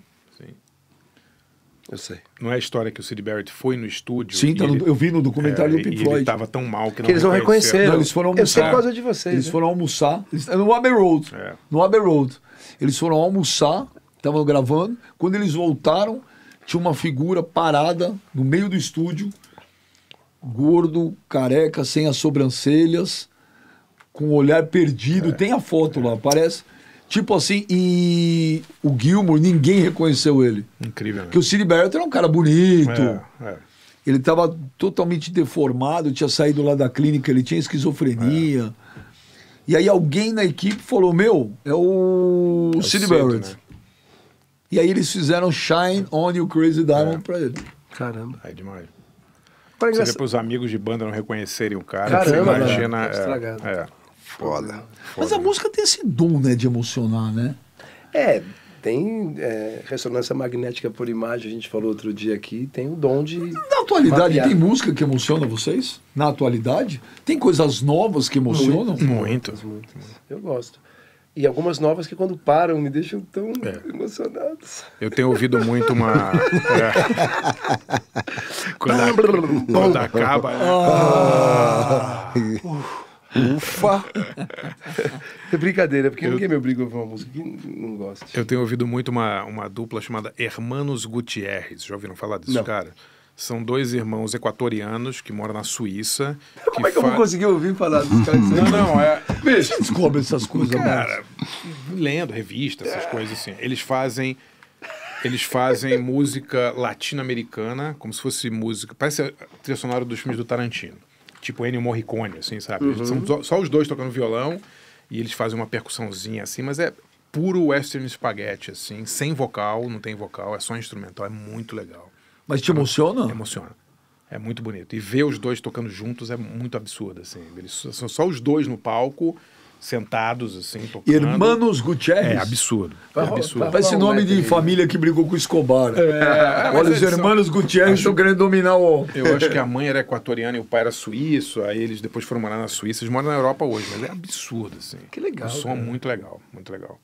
B: Eu sei.
D: Não é a história que o Sid Barrett foi no estúdio.
C: Sim, tá no-
D: ele-
C: eu vi no documentário
D: é,
C: do Pink
D: e
C: Floyd.
D: Ele tava tão mal que não
B: Que eles não reconheceram.
C: Não, eles foram
B: Eu sei
C: almoçar.
B: por causa de vocês.
C: Eles
B: né?
C: foram almoçar. eles- no Abbey Road.
D: É.
C: No Abbey Road. Eles foram almoçar, estavam gravando. Quando eles voltaram, tinha uma figura parada no meio do estúdio, gordo, careca, sem as sobrancelhas, com o olhar perdido. Tem a foto lá, parece. Tipo assim, e o Gilmour, ninguém reconheceu ele.
D: Incrível, né?
C: Porque o Sid Barrett era um cara bonito.
D: É, é.
C: Ele estava totalmente deformado, tinha saído lá da clínica, ele tinha esquizofrenia. E aí alguém na equipe falou: Meu, é o,
D: É o
C: Sid Barrett.
D: né?
C: E aí eles fizeram Shine on You Crazy Diamond
D: É.
C: pra ele.
B: Caramba.
D: É demais.
B: Para
D: os amigos de banda não reconhecerem o cara.
B: Caramba,
D: você imagina.
B: né? Tá
D: é,
B: estragado.
D: é.
A: Foda.
C: Mas a música tem esse dom, né, de emocionar, né?
B: É, tem é, ressonância magnética por imagem, a gente falou outro dia aqui, tem o dom de.
C: Na atualidade,
B: Mapear.
C: tem música que emociona vocês? Na atualidade? Tem coisas novas que emocionam?
D: Muito.
B: Muitas. Eu gosto. E algumas novas que quando param me deixam tão
D: É.
B: emocionados.
D: Eu tenho ouvido muito uma. é. quando, a- quando acaba.
A: Ufa!
B: É brincadeira, porque ninguém me obriga a ouvir uma música que não gosta.
D: Eu tenho ouvido muito uma, uma dupla chamada Hermanos Gutierrez. Já ouviram falar desses
B: Não.
D: caras? São dois irmãos equatorianos que moram na Suíça.
B: Como é que eu vou
D: fa-
B: conseguir ouvir falar dos caras?
D: Não, não, é.
C: Você descobre essas coisas,
D: Cara, lendo revista, essas coisas assim. Eles fazem. Eles fazem música latino-americana, como se fosse música. Parece a trilha sonora dos filmes do Tarantino. Tipo Ennio Morricone, assim, sabe? Eles São só- só os dois tocando violão e eles fazem uma percussãozinha assim, mas é puro western spaghetti, assim, sem vocal, não tem vocal, é só instrumental, é muito legal.
C: Mas te emociona?
D: Emociona. É muito bonito. E ver os dois tocando juntos é muito absurdo, assim. Eles são só os dois no palco sentados, assim, tocando.
C: Hermanos Gutierrez.
D: É absurdo.
B: Vai
D: é absurdo.
B: vai-
C: Parece nome de
B: aí.
C: família que brigou com o Escobar.
D: É, mas
C: Olha, os
D: são-
C: hermanos Gutierrez estão querendo dominar o.
D: Eu acho que a mãe era equatoriana e o pai era suíço, aí eles depois foram morar na Suíça, eles moram na Europa hoje, mas é absurdo, assim.
B: Que legal,
D: O som
B: cara.
D: é muito legal, muito legal.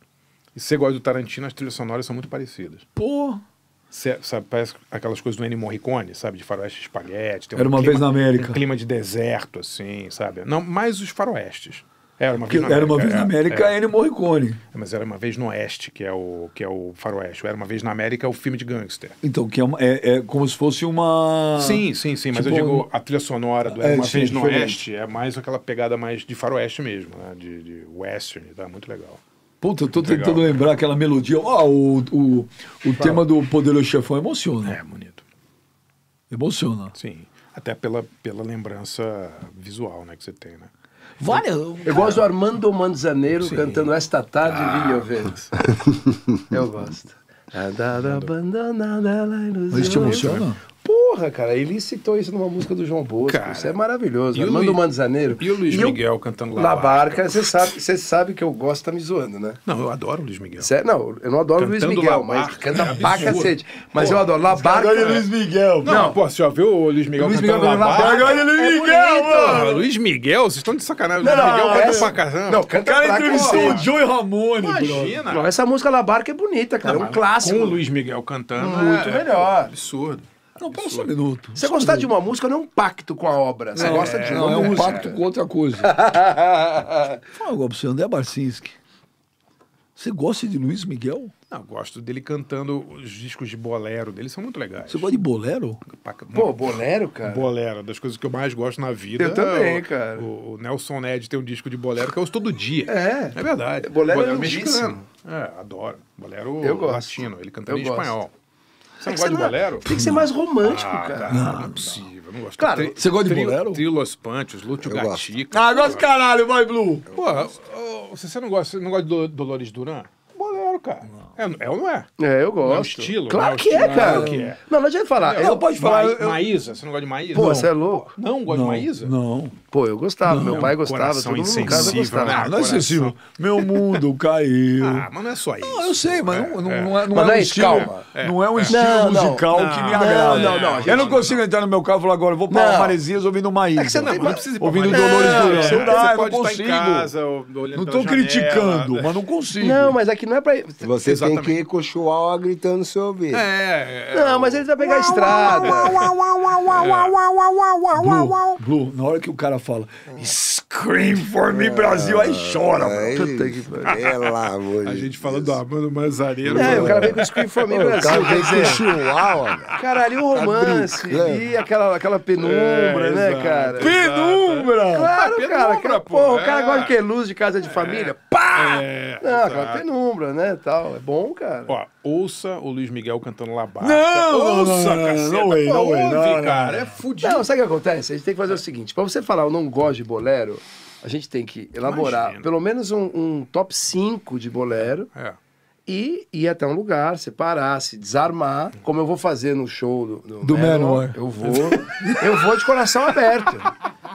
D: E se você gosta do Tarantino, as trilhas sonoras são muito parecidas.
C: Pô,
D: Cê, sabe, parece aquelas coisas do Ennio Morricone, sabe? De faroeste e espaguete. tem
C: Era uma vez na América.
D: Um clima de deserto, assim, sabe? Não, mais os faroestes. Era uma vez na
C: era uma vez
D: América,
C: na
D: é,
C: América,
D: é.
C: Ennio Morricone.
D: Mas era uma vez no Oeste, que é o, que é o faroeste. Era uma vez na América é o filme de gangster.
C: Então, que é, uma- é- é como se fosse uma.
D: Sim, sim, sim. Mas
C: tipo,
D: eu digo, a trilha sonora do
C: É,
D: Era uma
C: sim,
D: vez no
C: diferente.
D: Oeste é mais aquela pegada mais de faroeste mesmo, né? De, de western, tá? Muito legal.
C: Puta, eu tô
D: Legal.
C: tentando lembrar aquela melodia. Ah, o, o, o tema do Poderoso Chefão emociona.
D: É, bonito.
C: Emociona.
D: Sim. Até pela, pela lembrança visual, né, que você tem, né?
C: Várias.
B: Eu gosto do Armando Manzaneiro cantando Esta Tarde
D: Ah,
B: Vi Ovelha. Eu gosto. Andada abandonada lá
C: Mas te emociona?
B: Porra, cara, ele citou isso numa música do João Bosco.
D: Cara,
B: isso é maravilhoso.
D: e o
B: Armando
D: Luiz-
B: Manzaneiro.
D: E o Luiz
B: eu-
D: Miguel cantando
B: La
D: La
B: Barca, você sabe, você sabe que eu gosto, tá me zoando, né?
D: Não, eu adoro o Luiz Miguel.
B: Cê- não, eu não adoro o Luiz Miguel,
D: La
B: mas
D: Barca,
B: canta
D: é
B: pra cacete. Mas eu adoro La Barca.
C: Agora é Luiz Miguel.
D: Não,
B: Não.
D: pô, você já viu o Luiz Miguel
B: Luiz
D: cantando
B: Miguel
D: La Barca?
C: Agora é Luiz
B: É
C: Miguel,
B: bonito.
D: Porra,
C: mano.
D: Luiz Miguel, vocês estão de sacanagem.
B: Não,
D: Luiz Miguel canta
B: essa-
D: pra caramba.
B: Não,
C: O
B: canta
C: cara
B: pra
C: entrevistou o. Joey Ramone.
D: Imagina.
B: Não, essa música La Barca é bonita, cara. é um clássico.
D: Com o Luiz Miguel cantando.
B: Muito
D: é,
B: melhor.
D: Absurdo.
C: Não, para só um minuto.
B: Você gostar de uma música não é um pacto com a obra. Você gosta de
C: Não,
B: uma
C: é um
B: música.
C: pacto com outra coisa. Fala agora pra você, André Barcinski. Você gosta de Luiz Miguel?
D: Não, gosto dele cantando os discos de bolero dele, são muito legais.
C: Você gosta de bolero?
B: Pô, bolero, cara.
D: Bolero, das coisas que eu mais gosto na vida.
B: Eu também,
D: o-
B: cara.
D: O, Nelson Ned tem um disco de bolero que eu ouço todo dia.
B: É.
D: É verdade.
B: Bolero é lindíssimo.
D: É, adoro. Bolero
B: Eu gosto.
D: latino, ele cantando
B: Eu
D: em
B: gosto.
D: espanhol. Você não gosta de
B: não
D: bolero?
B: Tem que ser mais romântico,
D: Ah,
B: cara.
D: cara, não, é possível. eu Não gosto.
B: Claro,
D: Tri-
C: você gosta de
D: trio-
C: bolero?
D: Trio Los Panchos, Lúcio
A: gosto.
D: Gatica.
C: Ah, gosta caralho, vai, Blue.
D: Pô, se você não gosta, você não gosta de Do- Dolores Duran? Bolero, cara. É, é ou não é?
B: É, eu gosto.
D: Não é o estilo,
B: Claro
D: não é o
B: que é, cara.
D: claro que é.
B: Não, não adianta falar.
D: Eu-
B: Eu,
C: pode falar, eu- eu-
D: Maísa, você não gosta de Maísa?
B: pô,
D: Não.
B: você é louco?
D: Não gosta de Maísa?
C: Não.
B: Pô, eu gostava. Meu
D: Não,
B: pai
D: um
B: gostava, todo mundo em casa
D: insensível,
B: gostava.
D: né?
C: Ah, não é excessivo. Meu mundo caiu.
D: Ah, mas não é só isso.
C: Não, eu sei, mas não, não,
D: É,
C: não é, não
B: Mas
C: é
B: não
C: um
B: é
C: estilo,
B: calma.
C: não é um estilo
B: Não, não.
C: musical
D: Não,
C: que me
D: não,
C: agrada.
B: não, não,
C: eu
B: gente,
C: não consigo entrar no meu carro e falar agora, eu vou para
B: Não.
C: Maresias ouvindo Maísa.
B: É que você não
D: Não, precisa ir pra
C: ouvindo. Dolores
B: Não,
C: Duran.
B: você
C: Não dá,
D: Você
C: eu não consigo.
D: em casa,
C: Não
D: janela.
C: criticando, mas não consigo.
B: Não, mas aqui não é pra.
A: Você tem que chihuahua gritando no seu ouvido.
D: É, é,
B: Não, mas ele vai pegar a estrada.
C: Blue, na hora que o cara fala Scream for me Brasil, aí chora, mano.
A: Aí,
B: Puta que pariu.
D: A gente falando do Armando Mazareiro.
B: É, o cara vem com o Scream for Me
A: Deus. O
B: Brasil.
A: cara vem com chihuahua,
B: caralho, o romance. E aquela, aquela penumbra,
D: É,
B: né,
D: exato.
B: cara?
C: Penumbra!
B: Claro,
D: penumbra,
B: cara. que-
D: pô,
B: Pô, o cara
D: é.
B: gosta de que? Luz de casa de família? Pá!
D: É,
B: Não, aquela penumbra, né, tal. É bom, cara.
D: Ó, ouça o Luiz Miguel cantando La Barca.
C: Não, não,
D: ouça,
C: não, não,
D: caceta.
C: não way, não way,
D: ouve,
C: não, não,
D: cara.
C: não.
D: É fudido.
B: Não, sabe o que acontece? A gente tem que fazer o seguinte: pra você falar eu não gosto de bolero, a gente tem que elaborar
D: Imagina.
B: pelo menos um, um top 5 de bolero
D: É.
B: e ir até um lugar, separar, se desarmar, como eu vou fazer no show do, do,
C: Do Manowar.
B: Eu vou. Eu vou de coração aberto.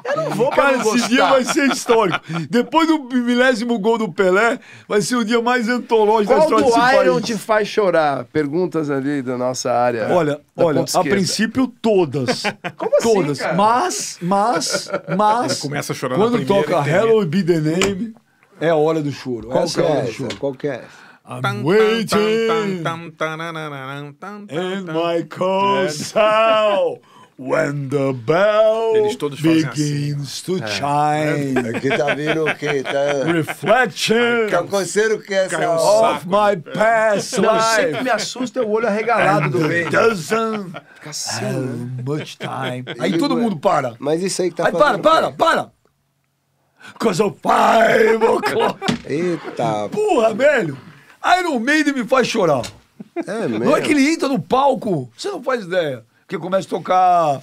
B: Eu não vou pra
C: Cara,
B: não
C: esse dia vai ser histórico. Depois do milésimo gol do Pelé, vai ser o dia mais antológico da
B: Qual
C: história
B: do
C: desse
B: Iron
C: país.
B: te faz chorar? Perguntas ali da nossa área.
C: Olha,
B: da
C: olha,
B: ponta
C: a
B: esquerda.
C: princípio todas.
B: Como assim,
C: todas.
B: cara?
C: Mas, mas, mas.
D: Começa a chorar na
C: Quando
D: primeira
C: toca. Hello Be the Name, é a hora do choro.
A: Qual
C: Essa
A: que
C: é a
A: é
C: hora do choro.
A: Qual que é essa?
C: I'm waiting in my console when the bell
D: Eles todos fazem
C: begins to chime.
A: Aqui tá vindo o quê? Tá,
C: Reflection
A: tá acontecendo o que essa
D: Caiu um
C: of my past
B: Não, sempre me
C: life.
B: assusta o olho arregalado do rei.
C: Doesn't
B: Fica assim, né?
C: have much time. Aí todo mundo para.
A: Mas isso aí tá
C: Aí para, para, para. Cause of five o'clock.
A: Eita,
C: Porra, velho. Iron Maiden me faz chorar.
A: é mesmo.
C: Não é que ele entra no palco, você não faz ideia. Que começa a tocar.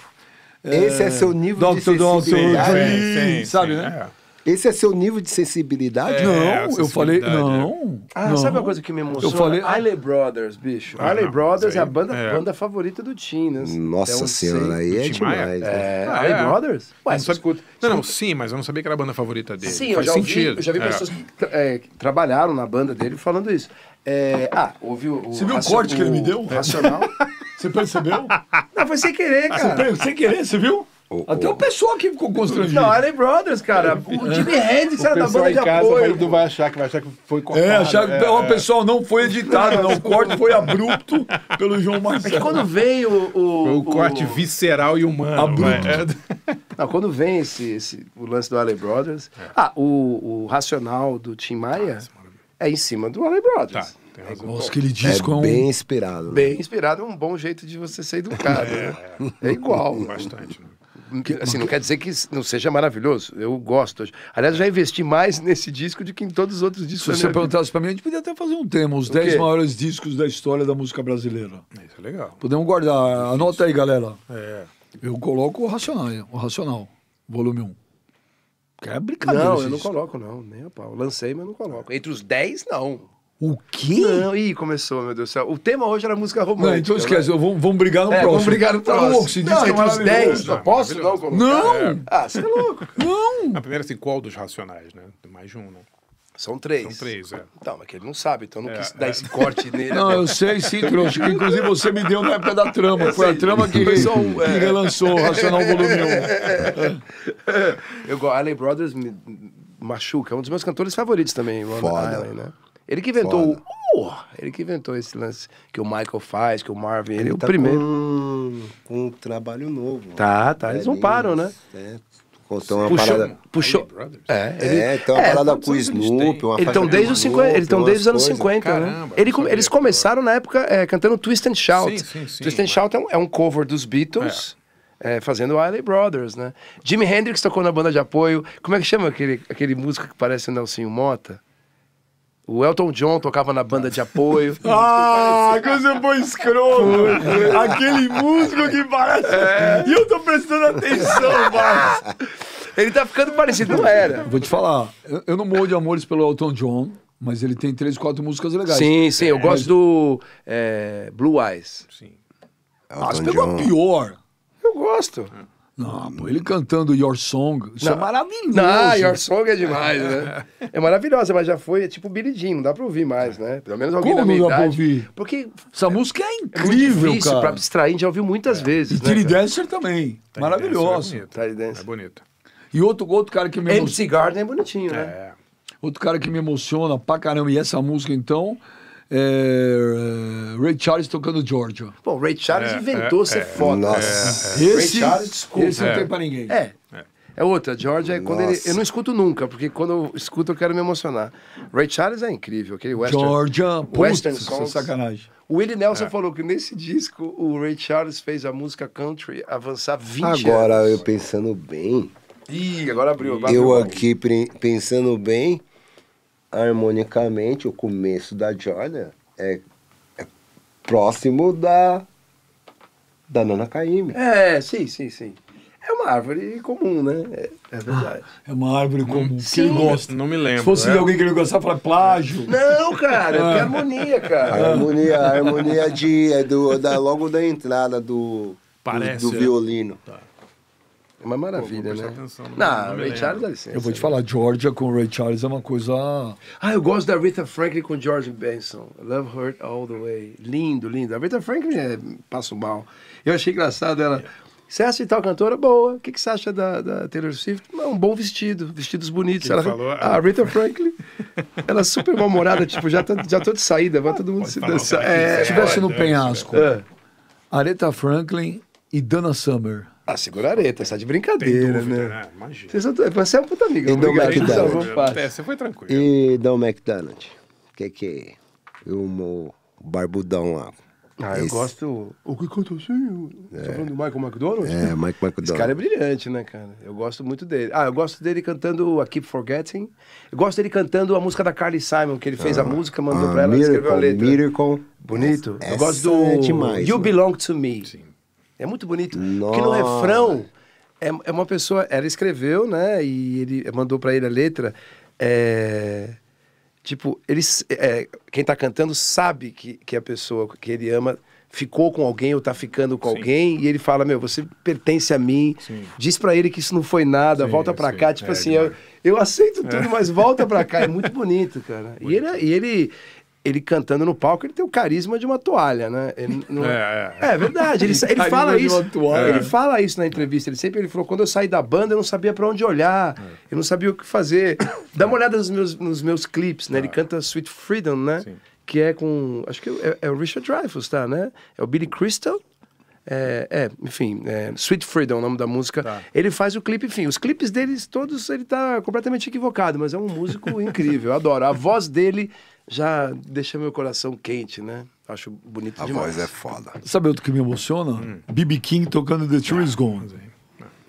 A: Esse é seu nível de
C: Dr. Dr.
A: sensibilidade.
C: Dre,
D: Sim,
C: sabe,
D: sim,
C: né?
D: É.
A: Esse é seu nível de sensibilidade?
C: não,
D: É,
C: eu falei. Não.
B: Ah,
C: não.
B: sabe uma coisa que me emociona?
C: Eu falei.
B: Isley Brothers, bicho.
D: Ah,
B: Isley
D: não,
B: Brothers é a banda,
D: é.
B: banda favorita do Tim, né?
A: Nossa
B: Então,
A: senhora, aí é demais. né?
B: É,
D: Ah,
B: Isley
D: é?
B: Brothers? Ué,
D: Não, sabe-
B: escuta.
D: não, não, sim, mas eu não sabia que era a banda favorita dele.
B: Sim, eu
D: Faz
B: já, ouvi, eu já vi
D: É.
B: pessoas que, tra- é, que trabalharam na banda dele falando isso. É, ah, houve o.
C: Você viu o corte que ele me deu?
B: Racional.
C: Você percebeu?
B: Não, foi sem querer, cara.
C: Sem querer, você viu?
A: O-
C: Até
A: o-
C: o pessoal aqui ficou constrangido.
B: Não, Isley Brothers, cara. O Jimi Hendrix era da banda de apoio.
D: não vai achar que vai achar que foi cortado.
C: É, achar que o pessoal não foi editado, não. O corte foi abrupto pelo João
B: É que
C: Marcelo.
B: quando vem o. o,
D: Foi o corte visceral e humano.
C: Abrupto.
D: É.
B: Não, quando vem esse, esse, o lance do Alley Brothers. Ah, o, o racional do Tim Maia é em cima do Alley Brothers.
D: Tá.
C: Nossa, aquele
A: É
C: disco é, um.
A: bem inspirado. né?
B: Bem inspirado, é um bom jeito de você ser educado. né? É igual.
D: Bastante. Né?
B: Que, Assim, não quer dizer que não seja maravilhoso. Eu gosto. Aliás, eu já investi mais nesse disco do que em todos os outros
C: Se
B: discos. da
C: você perguntasse pra mim, a gente podia até fazer um tema, os
B: quê?
C: 10 maiores discos da história da música brasileira.
D: Isso é legal.
C: Podemos guardar. Anota aí, galera.
D: É.
C: Eu coloco o Racional, o Racional, volume 1. Que é brincadeira.
B: Não, eu não
C: disco.
B: coloco, não. Nem a pau. Lancei, mas não coloco. Entre os 10, não.
C: O quê?
B: Não, ih, começou, meu Deus do céu. O tema hoje era música romântica.
C: Não, então esquece,
B: né?
C: eu- vamos, vamos brigar no
B: É,
C: próximo.
B: vamos brigar no próximo.
C: louco, esse disco
B: não,
C: é
B: entre os 10,
C: maravilhoso.
B: não posso não colocar.
C: Não!
B: Ah, você é louco.
C: Não!
D: A primeira, assim, qual dos racionais, né? Tem mais de um, né?
B: São três.
D: São três, é.
B: Não, mas que ele não sabe, então eu não
D: É,
B: quis dar
D: é.
B: esse corte nele.
C: Não, eu sei sim, trouxa. Que inclusive você me deu na época da trama. Foi a trama que,
B: um,
C: que
B: é.
C: relançou o Racional Volume 1.
B: Eu gosto. Alley Brothers me machuca. É um dos meus cantores favoritos também, Ron
A: Foda.
B: Island, né? Ele que inventou. Uh, ele que inventou esse lance que o Michael faz, que o Marvin... Ele, é o
A: tá
B: primeiro.
A: Com, com um trabalho novo.
B: Tá, tá. Eles não param, né?
A: É, contou uma
B: Puxou...
A: parada.
B: puxou...
D: Brothers?
B: É, ele...
A: É, tem uma
B: é,
A: parada com o Snoop, uma
B: Eles estão
A: faixa
B: desde
A: com
B: os
A: o
B: 50,
A: Snoop,
B: eles estão
A: umas
B: desde os anos
A: coisas.
B: 50, né?
D: Caramba,
B: Ele com-
D: sabia.
B: eles começaram na época é, cantando Twist and Shout.
D: Sim, sim, sim,
B: Twist and Shout é um, é um cover dos Beatles. é, fazendo o Isley Brothers, né? Jimi Hendrix tocou na banda de apoio. Como é que chama aquele, aquele músico que parece o Nelsinho Mota? O Elton John tocava na banda de apoio.
C: Ah, você foi escroto. Aquele músico que parece. E eu tô prestando atenção, mas.
B: Ele tá ficando parecido, não era.
C: Vou te falar, eu, não morro de amores pelo Elton John, mas ele tem três, quatro músicas legais.
B: Sim, sim, eu gosto do é, Blue Eyes.
D: Sim.
C: Ah, você
A: Elton
C: pegou a pior.
B: Eu gosto.
C: Não, pô, ele cantando Your Song, isso é
B: Não.
C: maravilhoso.
B: Não, Your Song é demais, né? É maravilhosa, mas já foi, é tipo Jean, não dá pra ouvir mais, né? Pelo menos alguém
C: Como
B: da minha
C: não dá pra
B: idade.
C: ouvir?
B: Porque
C: Essa música é
B: é muito
C: incrível,
B: difícil
C: cara.
B: pra abstrair, a gente já ouviu muitas vezes,
C: E
B: né?
C: Tilly? Dancer também. Maravilhoso.
D: É bonito.
B: Tiny Dancer.
D: É bonito.
C: E outro, outro cara que me emociona.
B: MC Garden é bonitinho, né?
D: É.
C: Outro cara que me emociona pra caramba, e essa música então, é, é Ray Charles tocando Georgia.
B: Bom, Ray Charles
D: É,
B: inventou
D: é,
B: ser
D: é.
B: foda.
A: Nossa.
B: Ray
C: Esse,
B: Charles, desculpa.
C: esse não
D: É.
C: tem pra ninguém.
B: É. É outra, George é quando ele.
A: Nossa.
B: Eu não escuto nunca, porque quando eu escuto eu quero me emocionar. Ray Charles é incrível, aquele western.
C: Georgia, putz,
B: Western
C: é
B: songs.
C: sacanagem.
B: O Willie
A: É.
B: Nelson falou que nesse disco o Ray Charles fez a música country avançar 20
A: Agora,
B: anos.
A: eu pensando bem,
B: Ih, agora abriu. abriu.
A: eu aqui pensando bem, harmonicamente, o começo da Jordan é, é próximo da, da Nana Caymmi.
B: É, sim, sim, sim. É uma árvore comum, né? É, é verdade.
C: É uma árvore comum, que
B: Sim.
C: ele gosta.
D: Não me lembro.
C: Se fosse
D: é.
C: alguém que ele gostava, fala plágio.
B: Não, cara, é harmonia,
A: A
B: cara.
A: harmonia, a harmonia de, é do, da, logo da entrada do,
D: Parece,
A: do, do
D: é.
A: violino.
B: É uma maravilha,
D: Pô, vou
B: né?
D: atenção, não-
B: não, Ray. Charles dá licença.
C: Eu vou te falar, Georgia com Ray Charles é uma coisa.
B: Ah, eu gosto da Rita Franklin com George Benson. Love Hurt All the Way. Lindo, lindo. A Rita Franklin é passo mal. Eu achei engraçado ela. Você acha de tal cantora? Boa. O que, que você acha da, da Taylor Swift? É um bom vestido, vestidos bonitos.
D: Quem
B: Ela,
D: falou?
B: a Rita Franklin, ela é super mal-humorada, tipo, já tô, já tô de saída, vai todo mundo se dançar. É,
C: Se estivesse no penhasco,
B: é.
C: Aretha Franklin e Dana Summer.
B: Ah, segura a areta, está de brincadeira,
D: dúvida,
B: né?
D: né? Imagina.
B: Vocês são, você é um puta amigo.
A: E do
B: Obrigado,
A: McDonald's.
B: fácil.
D: É, você foi tranquilo.
A: E Dom McDonald, que que é? O barbudão lá.
B: Ah, eu
A: Esse-
B: gosto. O que canta assim? Você tá falando do Michael McDonald?
A: É,
B: Esse
A: McDonald.
B: cara é brilhante, né, cara? Eu gosto muito dele. Ah, eu gosto dele cantando a Keep Forgetting. Eu gosto dele cantando a música da Carly Simon, que ele fez a música, mandou
A: Ah,
B: pra ela e escreveu a
A: Miracle,
B: letra.
A: Miracle.
B: Bonito.
A: Essa
B: eu gosto do
A: é demais,
B: You
A: né?
B: Belong to Me.
D: Sim.
B: É muito bonito. Porque no
A: Nossa.
B: refrão é, é uma pessoa, ela escreveu, né? E ele mandou pra ele a letra. é, tipo, eles, é, quem tá cantando sabe que, que a pessoa que ele ama ficou com alguém ou tá ficando com
D: Sim.
B: alguém e ele fala, meu, você pertence a mim.
D: Sim.
B: Diz pra ele que isso não foi nada,
D: Sim,
B: volta pra
D: sim.
B: cá. Tipo
D: É,
B: assim, eu, eu aceito tudo, mas volta pra cá. É muito bonito, cara. E ele, e ele, ele cantando no palco, ele tem o carisma de uma toalha, né? Não-
D: É,
B: é verdade, ele, ele fala isso. Ele fala isso na entrevista. Ele sempre ele falou: quando eu saí da banda, eu não sabia pra onde olhar, eu não sabia o que fazer. Dá uma olhada nos meus, nos meus clipes, né? Ele canta Sweet Freedom, né?
D: Sim.
B: Que é com. Acho que é, é o Richard Dreyfuss, tá, né? É o Billy Crystal. É, é, enfim, é, Sweet Freedom, o nome da música.
D: Tá.
B: Ele faz o clipe, enfim, os clipes deles todos, ele tá completamente equivocado, mas é um músico incrível, eu adoro. A voz dele já deixa meu coração quente, né? Acho bonito
A: A
B: demais.
A: voz é foda.
C: Sabe outro que me emociona?
D: Hum.
C: B.B. King tocando The Tour Is Gone.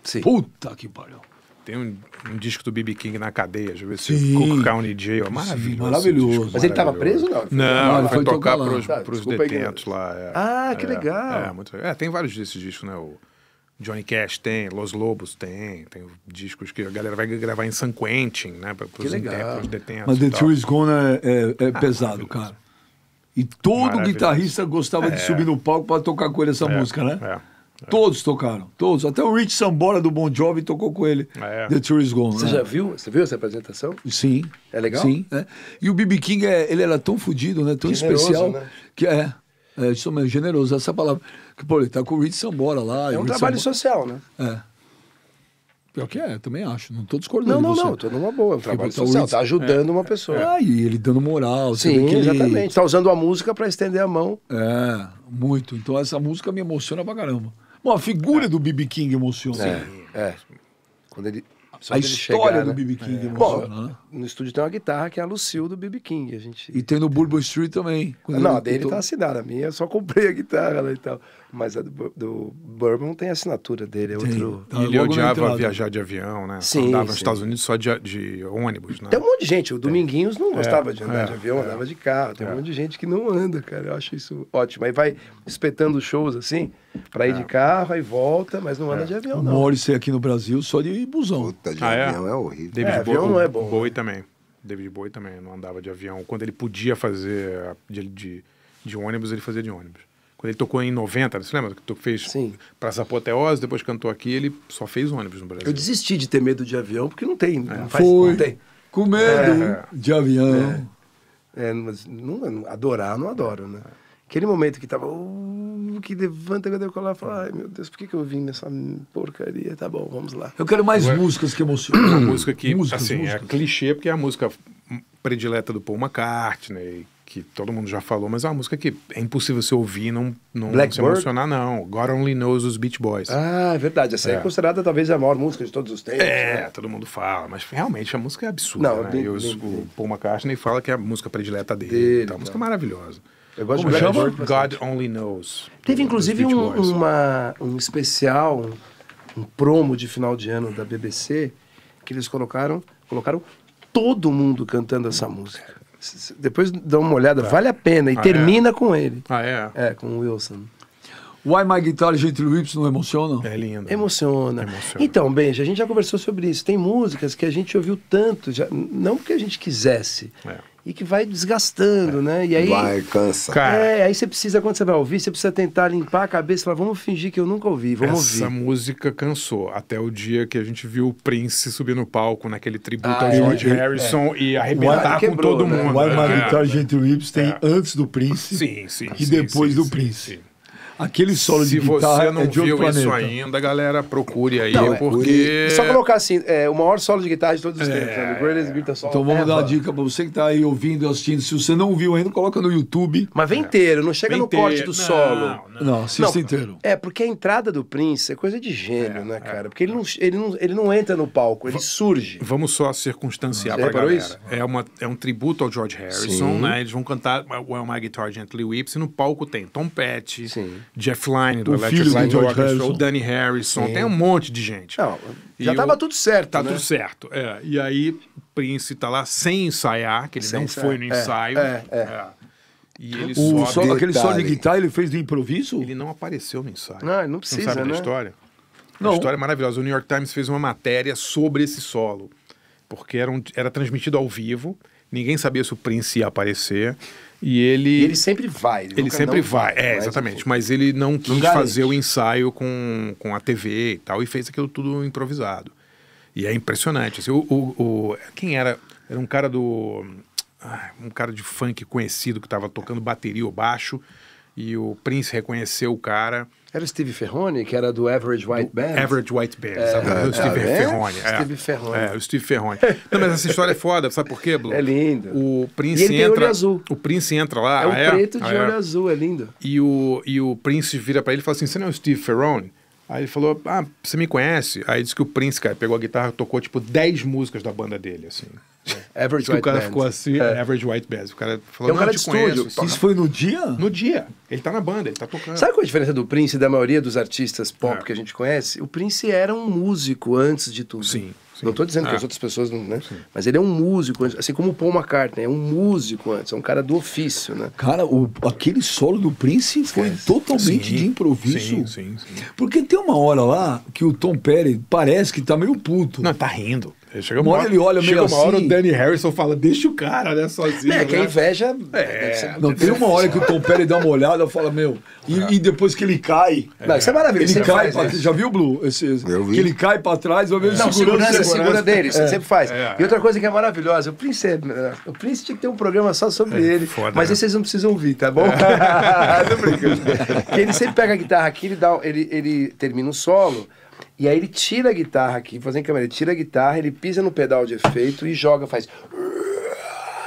B: Sim.
C: Puta que pariu.
D: Tem um, um disco do B.B. King na cadeia, deixa eu ver se
C: Sim.
D: Cook County Jail. Maravilhoso.
C: maravilhoso.
D: esse disco,
B: Mas ele tava
D: maravilhoso.
B: preso, não?
D: Não,
C: ele
D: ele
C: foi tocar
D: tocar
C: lá.
D: pros,
B: Tá,
D: pros
B: desculpa a
D: detentos lá. é.
B: Ah, que
D: É,
B: legal.
D: É, muito É, tem vários desses discos, né? O Johnny Cash tem, Los Lobos tem, tem discos que a galera vai gravar em San Quentin, né? Inter- pros detentos.
C: Mas The. Tour Is Gone é, é- é pesado,
D: maravilhoso.
C: cara. E todo guitarrista gostava de subir no palco pra tocar com ele essa
D: É,
C: música, né?
D: É.
C: Todos tocaram, todos. Até o Rich Sambora do Bon Jovi tocou com ele.
D: É.
C: The Tour Is Gone.
B: Você
C: né?
B: já viu? Você viu essa apresentação?
C: Sim.
B: É legal?
C: Sim. é. E o B.B. King, é, ele era tão fodido, né? Tão
B: Generoso,
C: especial.
B: né?
C: Que é. É, isso mesmo, generoso, essa palavra. Que, pô, ele tá com o Rich Sambora lá.
B: É um trabalho
C: Sambora-
B: social, né?
C: É. Pior que é, também acho. Não tô discordando
B: Não, não, não. Tô numa boa. É um trabalho
C: o
B: social. Tá ajudando uma pessoa.
C: Ah, e ele dando moral.
B: Sim,
C: ele-
B: exatamente. Tá usando a música pra estender a mão.
C: É, muito. Então essa música me emociona pra caramba. Bom, a figura do B.B. King emociona.
B: É. É. Quando ele. Só
C: A história
B: chegar,
C: do
B: né?
C: B.B. King
B: Bom,
C: emociona, né?
B: no estúdio tem uma guitarra que é a Lucille do BB King. A gente.
C: E tem no Bourbon Street também.
B: Não, a dele
C: botou-
B: tá assinada. A minha eu só comprei a guitarra lá e tal. Mas a do, do Bourbon tem a assinatura dele. É outro.
C: Tá
D: E ele odiava viajar de avião, né?
B: Sim,
D: Andava
B: sim.
D: nos Estados Unidos só de, de ônibus, né?
B: Tem um monte de gente. O Dominguinhos não gostava de andar
D: é,
B: de avião,
D: é.
B: andava de carro. Tem um monte de gente que não anda, cara. Eu acho isso ótimo. Aí vai espetando shows assim, pra ir de carro, aí volta, mas não anda de avião,
C: O
B: não.
C: Morrissey aqui no Brasil só de busão.
A: Puta de
D: Ah, é?
A: avião é, horrível.
D: David
B: É, avião
D: Bowie,
B: não é bom,
D: Bowie também. David Bowie também não andava de avião. Quando ele podia fazer de, de, de ônibus, ele fazia de ônibus. Quando ele tocou em 90, você lembra que tu fez
B: Sim.
D: Praça Apoteose, depois cantou aqui, ele só fez ônibus no Brasil.
B: Eu desisti de ter medo de avião, porque não tem. Não faz,
C: Foi.
B: Não tem.
C: Com medo
D: É.
C: de avião.
B: É, mas não, adorar, não adoro, né? Aquele momento que tava, uh, que levanta quando eu colar e fala, ai meu Deus, por que, que eu vim nessa porcaria? Tá bom, vamos lá.
C: Eu quero mais músicas que emocionam.
D: Uma música que,
C: Músicas,
D: assim,
C: músicas.
D: é clichê, porque é a música predileta do Paul McCartney, que todo mundo já falou, mas é uma música que é impossível você ouvir e não, não se emocionar, não. God Only Knows os Beach Boys.
B: Ah, é verdade. Essa é,
D: É.
B: considerada talvez a maior música de todos os tempos.
D: É,
B: né?
D: todo mundo fala, mas realmente a música é absurda,
B: Não,
D: né?
B: bem-
D: e os-
B: bem-
D: o
B: bem.
D: Paul McCartney fala que é a música predileta dele.
B: Dele,
D: então, a música é
B: tá.
D: maravilhosa.
B: Eu gosto
C: Como
B: de
C: chama?
D: God
B: bastante.
D: Only Knows.
B: Teve inclusive
D: Beach
B: um, uma, um especial, um, um promo de final de ano da BBC, que eles colocaram, colocaram todo mundo cantando essa música. Depois dá uma olhada, vale a pena. E
D: Ah,
B: termina com ele.
D: Ah, é?
B: É, com o Wilson.
C: Why My Guitar Gently Whips não emociona?
D: É lindo.
B: Emociona.
D: Emociona.
B: Então, Benja, a gente já conversou sobre isso. Tem músicas que a gente ouviu tanto, já, não porque a gente quisesse,
D: É.
B: e que vai desgastando, né? E aí.
A: Vai, cansa.
D: Cara,
B: É, aí você precisa, quando você vai ouvir, você precisa tentar limpar a cabeça e falar, vamos fingir que eu nunca ouvi, vamos
D: essa
B: ouvir.
D: música cansou. Até o dia que a gente viu o Prince subir no palco naquele tributo
B: Ah,
D: ao
B: é,
D: George
C: é,
D: Harrison e arrebentar
B: Why-
D: com todo
B: né?
D: mundo.
C: Why My
D: É.
C: Guitar Gently Whips tem
D: É.
C: antes do Prince
D: Sim, sim.
C: e
D: sim,
C: depois
D: sim,
C: do
D: sim,
C: Prince. Aquele solo
D: Se
C: de guitarra
D: você não
C: é de outro
D: viu isso
C: planeta.
D: ainda, galera, procure aí,
B: Não, é,
D: porque...
B: Só colocar assim, é, o maior solo de guitarra de todos os tempos, né? Greatest Guitar Solo
C: Então vamos dar uma
B: ever.
C: dica pra você que tá aí ouvindo e assistindo. Se você não viu ainda, coloca no YouTube.
B: Mas vem inteiro, não chega
D: Vem
B: no corte do
D: não,
B: solo.
D: não.
C: Não, assista
B: Não,
C: inteiro.
B: É, porque a entrada do Prince é coisa de gênio, né, cara? Porque ele não, ele, não, ele não entra no palco, ele surge.
D: Vamos só circunstanciar
B: Você
D: pra galera.
B: isso?
D: É, uma, é um tributo ao George Harrison,
B: Sim.
D: né? Eles vão cantar While My Guitar Gently Weeps e no palco tem Tom Petty,
B: Sim.
D: Jeff Lynne do
C: O
D: Electric
C: filho do
D: Light
C: George
D: Orchestra,
C: Harrison.
D: o Danny Harrison, tem um monte de gente.
B: Não, já
D: eu-
B: tava tudo certo,
D: Tá
B: né?
D: tudo certo. É. E aí o Prince tá lá sem ensaiar, que ele
B: Sem
D: não
B: ensaiar.
D: foi no
B: É,
D: ensaio.
B: é, é.
D: E ele
C: O
D: sobe.
C: solo- aquele solo de guitarra ele fez de improviso?
D: Ele não apareceu no ensaio.
B: Não, ele não precisa,
D: sabe
B: né?
D: da história?
C: Não.
D: A história é maravilhosa. O New York Times fez uma matéria sobre esse solo, porque era, um- era transmitido ao vivo, ninguém sabia se o Prince ia aparecer, e ele...
B: E ele sempre vai.
D: Ele
B: nunca
D: sempre
B: não
D: vai, é,
B: mas,
D: exatamente. Mas ele não quis
B: garante.
D: fazer o ensaio com, com a TV e tal, e fez aquilo tudo improvisado. E é impressionante. assim, o, o- o- quem era? Era um cara do. Um cara de funk conhecido que estava tocando bateria ou baixo, e o Prince reconheceu o cara.
B: Era o Steve Ferrone, que era do Average White Band.
D: Average White Band, exatamente. o
B: tá
D: Steve
B: vendo?
D: Ferrone. é.
B: Steve Ferrone.
D: É, o Steve Ferrone. Não, mas essa história é foda, sabe por quê, Blue?
B: É lindo.
D: O Prince
B: E ele tem olho
D: entra.
B: azul.
D: O Prince entra lá.
B: É o
D: ah,
B: preto de
D: Ah, é?
B: olho azul, é lindo.
D: E o, e o Prince vira pra ele e fala assim: Você não é o Steve Ferrone? Aí ele falou: Ah, você me conhece? Aí disse que o Prince, cara, pegou a guitarra e tocou tipo 10 músicas da banda dele, assim.
B: Average
D: Diz que o
B: White
D: cara
B: Band.
D: ficou assim,
B: É.
D: Average White Band. O cara falou:
B: É um
D: Não,
B: cara
D: eu
B: de
D: conheço.
B: estúdio.
D: Toca-
C: Isso foi no dia?
D: No dia. Ele tá na banda, ele tá tocando.
B: Sabe qual a diferença do Prince e da maioria dos artistas pop
D: É.
B: que a gente conhece? O Prince era um músico antes de tudo.
D: Sim, sim.
B: Não estou dizendo que
D: É.
B: as outras pessoas não, né? Mas ele é um músico, antes, assim como o Paul McCartney, é um músico antes, é um cara do ofício, né?
C: Cara, o- aquele solo do Prince foi totalmente
D: Sim,
C: de improviso.
D: Sim, sim, sim.
C: Porque tem uma hora lá que o Tom Petty parece que tá meio puto.
D: Não, tá rindo. Chega
C: Uma hora ele olha meio
D: chega uma hora
C: assim.
D: o Danny Harrison fala: Deixa o cara, né, sozinho.
B: É, que a
D: né?
B: inveja ser
C: Não, tem uma hora que o Tom Petty dá uma olhada e fala, meu, e, e depois que ele cai.
B: Não, isso é maravilhoso.
C: Ele cai,
B: faz
C: pra, já viu, Blue? Esse, esse-
A: Eu vi.
C: Que ele cai pra trás, uma vez
B: Não,
C: segurando
B: segurança,
C: segurança.
B: segura dele, ele sempre faz.
D: É,
B: E outra coisa que é maravilhosa, o Prince, é, o Prince tinha que ter um programa só sobre ele,
D: foda,
B: mas
D: né?
B: esse vocês não precisam ouvir, tá bom? Tô brincando. Ele sempre pega a guitarra aqui, ele, dá, ele, ele termina o solo, e aí ele tira a guitarra aqui, fazendo câmera, ele tira a guitarra, ele pisa no pedal de efeito e joga, faz...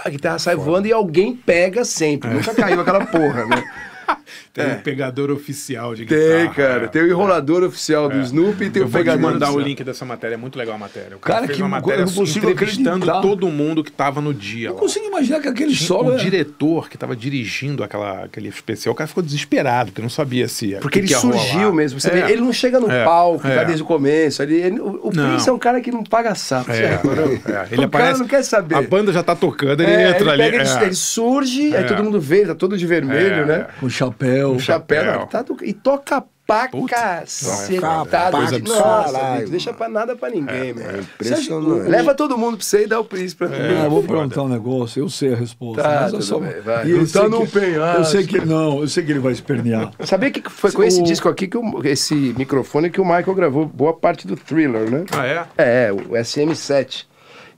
B: A guitarra sai voando e alguém pega sempre. Nunca caiu aquela porra, né?
D: Tem um pegador oficial de
B: Tem,
D: guitarra.
B: cara.
D: é.
B: Tem o enrolador oficial do Snoopy e tem
D: Eu
B: o
D: vou te
B: pegador
D: mandar o link dessa matéria, é muito legal a matéria. O cara,
C: Cara,
D: fez
C: que
D: uma matéria
C: eu consigo
D: entrevistando
C: acreditar.
D: todo mundo que tava no dia.
C: Eu
D: lá.
C: consigo imaginar que aquele
D: Tinha
C: solo
D: o
C: é...
D: diretor que estava dirigindo aquela, aquele especial, o cara ficou desesperado, porque não sabia se. ia-
B: Porque
D: o
B: ele surgiu
D: rolar.
B: mesmo. Você
D: É.
B: vê, ele não chega no
D: É,
B: palco,
D: é.
B: tá desde o começo. Ele, ele- o o. Prince é um cara que não paga sapo.
D: É, é.
B: O
D: Ele
B: cara
D: aparece.
B: não quer saber.
D: A banda já tá tocando, ele
B: É,
D: entra ali.
B: ele,
D: é.
B: surge, aí
D: É.
B: todo mundo vê, tá todo de vermelho,
D: É,
B: né?
C: Com chapéu.
B: O chapéu,
D: chapéu.
B: não, tá do- e toca pra
D: Putz, coisa absurda.
B: Nossa,
A: Caralho,
B: bicho, deixa pra nada pra ninguém, meu.
A: Impressionante.
B: Leva todo mundo pra você e dá o Prince pra mim.
C: Ah, eu vou perguntar um negócio, eu sei a resposta.
B: Tá,
C: mas eu só...
B: bem, vai.
C: Eu
B: Não
C: sei
B: tá num
C: que-
B: penhasco.
C: Eu sei que não, eu sei que ele vai espernear.
B: Sabia que foi com esse
C: O-
B: disco aqui, que o- esse microfone que o Michael gravou boa parte do thriller, né?
D: Ah, é?
B: É, o SM7.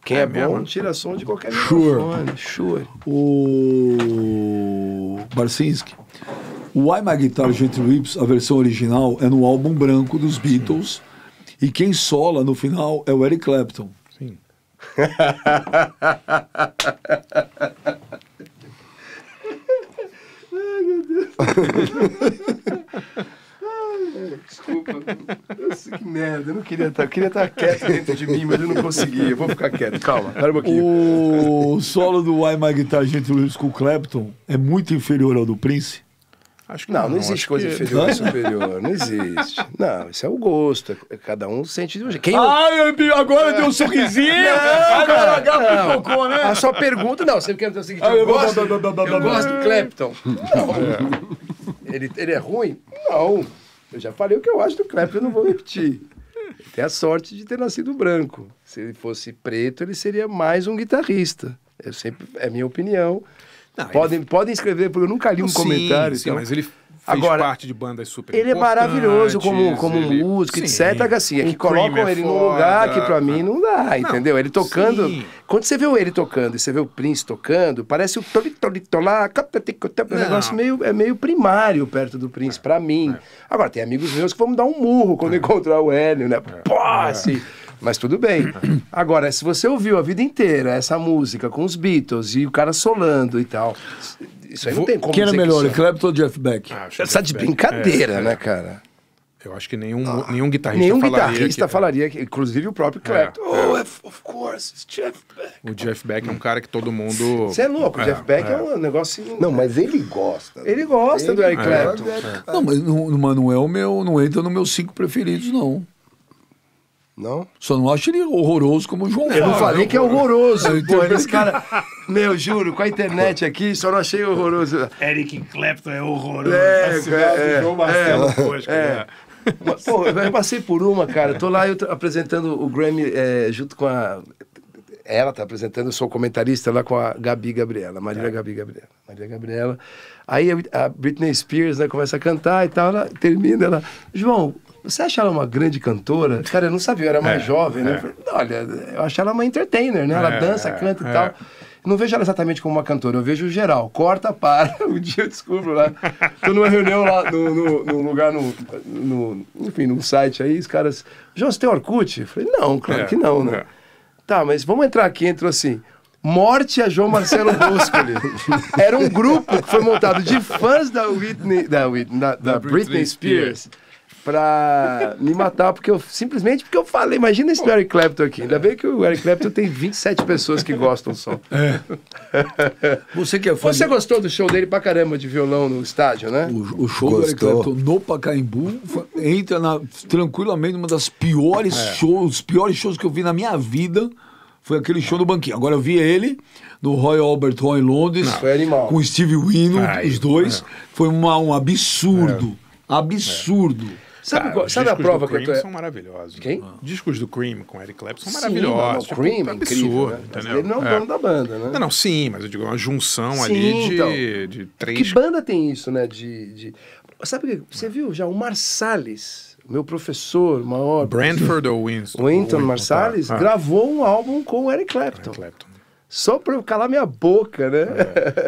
B: Quem é,
D: É
B: bom
D: mesmo?
B: tira som de qualquer
C: Sure.
B: microfone. Sure.
C: O Barcinski. O I My Guitar Gently Weeps, a versão original, é no álbum branco dos Beatles. E quem sola no final é o Eric Clapton.
D: Sim.
B: Desculpa. Nossa, que merda. Eu não queria estar. Eu queria estar quieto dentro de mim, mas eu não conseguia. Eu vou ficar quieto. Calma, espera um pouquinho.
C: O solo do I My Guitar Gently Weeps com o Clapton é muito inferior ao do Prince.
D: Acho que
B: Não, não
D: acho
B: existe coisa
D: que-
B: inferior e superior. Não existe. Não, isso é o gosto. é- Cada um sente de um jeito. Quem
C: Ai, agora deu um sorrisinho! agora
B: Não.
C: pipocou, né?
B: A sua pergunta, não, você quer dizer o seguinte, eu gosto, eu gosto do Clapton. Não. Ele, ele é ruim? Não. Eu já falei o que eu acho do Clapton, eu não vou repetir. Tem a sorte de ter nascido branco. Se ele fosse preto, ele seria mais um guitarrista. Eu sempre, é minha opinião.
D: Não, ele-
B: podem, podem escrever, porque eu nunca li um
D: Sim,
B: comentário.
D: Sim,
B: então.
D: mas ele
B: Agora,
D: parte de bandas super
B: Ele é maravilhoso como, como
D: ele-
B: músico,
D: Sim.
B: etc. Assim, é que colocam
D: é
B: ele num lugar que pra mim não dá, entendeu? Ele tocando.
D: sim.
B: Quando você vê ele tocando e você vê o Prince tocando, parece o tolitolitolá, um negócio meio, é meio primário perto do Prince, pra mim. Agora, tem amigos meus que vão me dar um murro quando encontrar o Hélio, né? Pô, assim. Mas tudo bem. Agora, se você ouviu a vida inteira essa música com os Beatles e o cara solando e tal, isso aí não tem como
C: Quem era
B: que
C: melhor,
B: isso é-
C: Clapton ou Jeff Beck?
D: Ah, que
B: tá de
D: Beck-
B: brincadeira,
D: é,
B: né,
D: é.
B: cara?
D: Eu acho que nenhum, nenhum guitarrista
B: Nenhum
D: falaria
B: guitarrista
D: que-
B: falaria, que, inclusive o próprio Clapton. Oh, of of course, it's Jeff Beck.
D: O Jeff Beck é um cara que todo mundo.
B: Você é louco, o Jeff Beck é, um negócio.
A: Não, mas ele gosta.
B: Ele gosta do Eric
A: é.
B: Clapton.
C: Não, mas não, mas não é o meu, não entra nos meus cinco preferidos, não.
A: Não?
C: Só não acho ele horroroso como o João
B: Eu não
C: Paulo.
B: falei que é horroroso. Pô, esse cara. Meu, juro, com a internet aqui, só não achei horroroso.
E: Eric Clapton é horroroso.
B: É,
D: Assinado
B: é,
D: João Marcelo Fosco,
B: é.
D: né?
B: Uma- Pô, eu passei por uma, cara. Tô lá eu tô apresentando o Grammy é, junto com a. Ela tá apresentando, eu sou comentarista lá com a Gabi Gabriela, Marília
C: É.
B: Gabi Gabriela. Marília Gabriela. Aí a a Britney Spears né, começa a cantar e tal, ela termina, ela. João, você acha ela uma grande cantora? Cara, eu não sabia, eu era mais
D: É,
B: jovem, né?
D: é.
B: Eu falei, Olha, eu acho ela uma entertainer, né? Ela
D: É,
B: dança,
D: é,
B: canta e
D: é.
B: tal. Não vejo ela exatamente como uma cantora, eu vejo geral. Corta, para. Um dia eu descubro lá. Tô numa reunião lá no, no, no lugar, no, no, enfim, num site aí, os caras. João, você tem Orkut? Eu falei, não, claro
D: É,
B: que não, né? Tá, mas vamos entrar aqui, entrou assim. Morte a João Marcelo Boscoli. Era um grupo que foi montado de fãs da Whitney, da, Whitney, da, da Britney,
C: Britney
B: Spears. Pra me matar, porque eu simplesmente porque eu falei, imagina esse Eric Clapton aqui. Ainda bem que o Eric Clapton tem 27 pessoas que gostam só.
C: Você que é fã
B: Você
C: de-
B: gostou do show dele pra caramba de violão no estádio, né?
C: O, o show do Eric
A: Gostou.
C: Clapton no Pacaembu entra na, tranquilamente uma das piores
B: É.
C: shows, os piores shows que eu vi na minha vida foi aquele show no banquinho. Agora eu vi ele no Royal Albert Hall em Londres
B: foi animal.
C: com o Steve Winwood,
D: Ai,
C: os dois. Foi uma- um absurdo,
B: É. Sabe,
D: Cara,
B: qual- sabe a prova
D: do
B: que eu tô...
D: são maravilhosos.
B: Quem?
D: Discos do Cream com Eric Clapton são
B: Sim,
D: maravilhosos.
B: mas o
D: tipo,
B: Cream é incrível,
D: absurdo,
B: né?
D: Entendeu?
B: ele não é o
D: É.
B: dono da banda, né?
D: Não, não, sim, mas eu digo, é uma junção
B: Sim,
D: ali de,
B: então.
D: de três.
B: Que banda tem isso, né? De, de... Sabe o que? Você viu já o Marsalis, meu professor maior.
D: Brentford ou Winston?
B: Wynton
D: Ou-
B: Marsalis
D: tá. Ah,
B: gravou um álbum com o Eric Clapton.
D: Eric Clapton.
B: Só pra eu calar minha boca, né?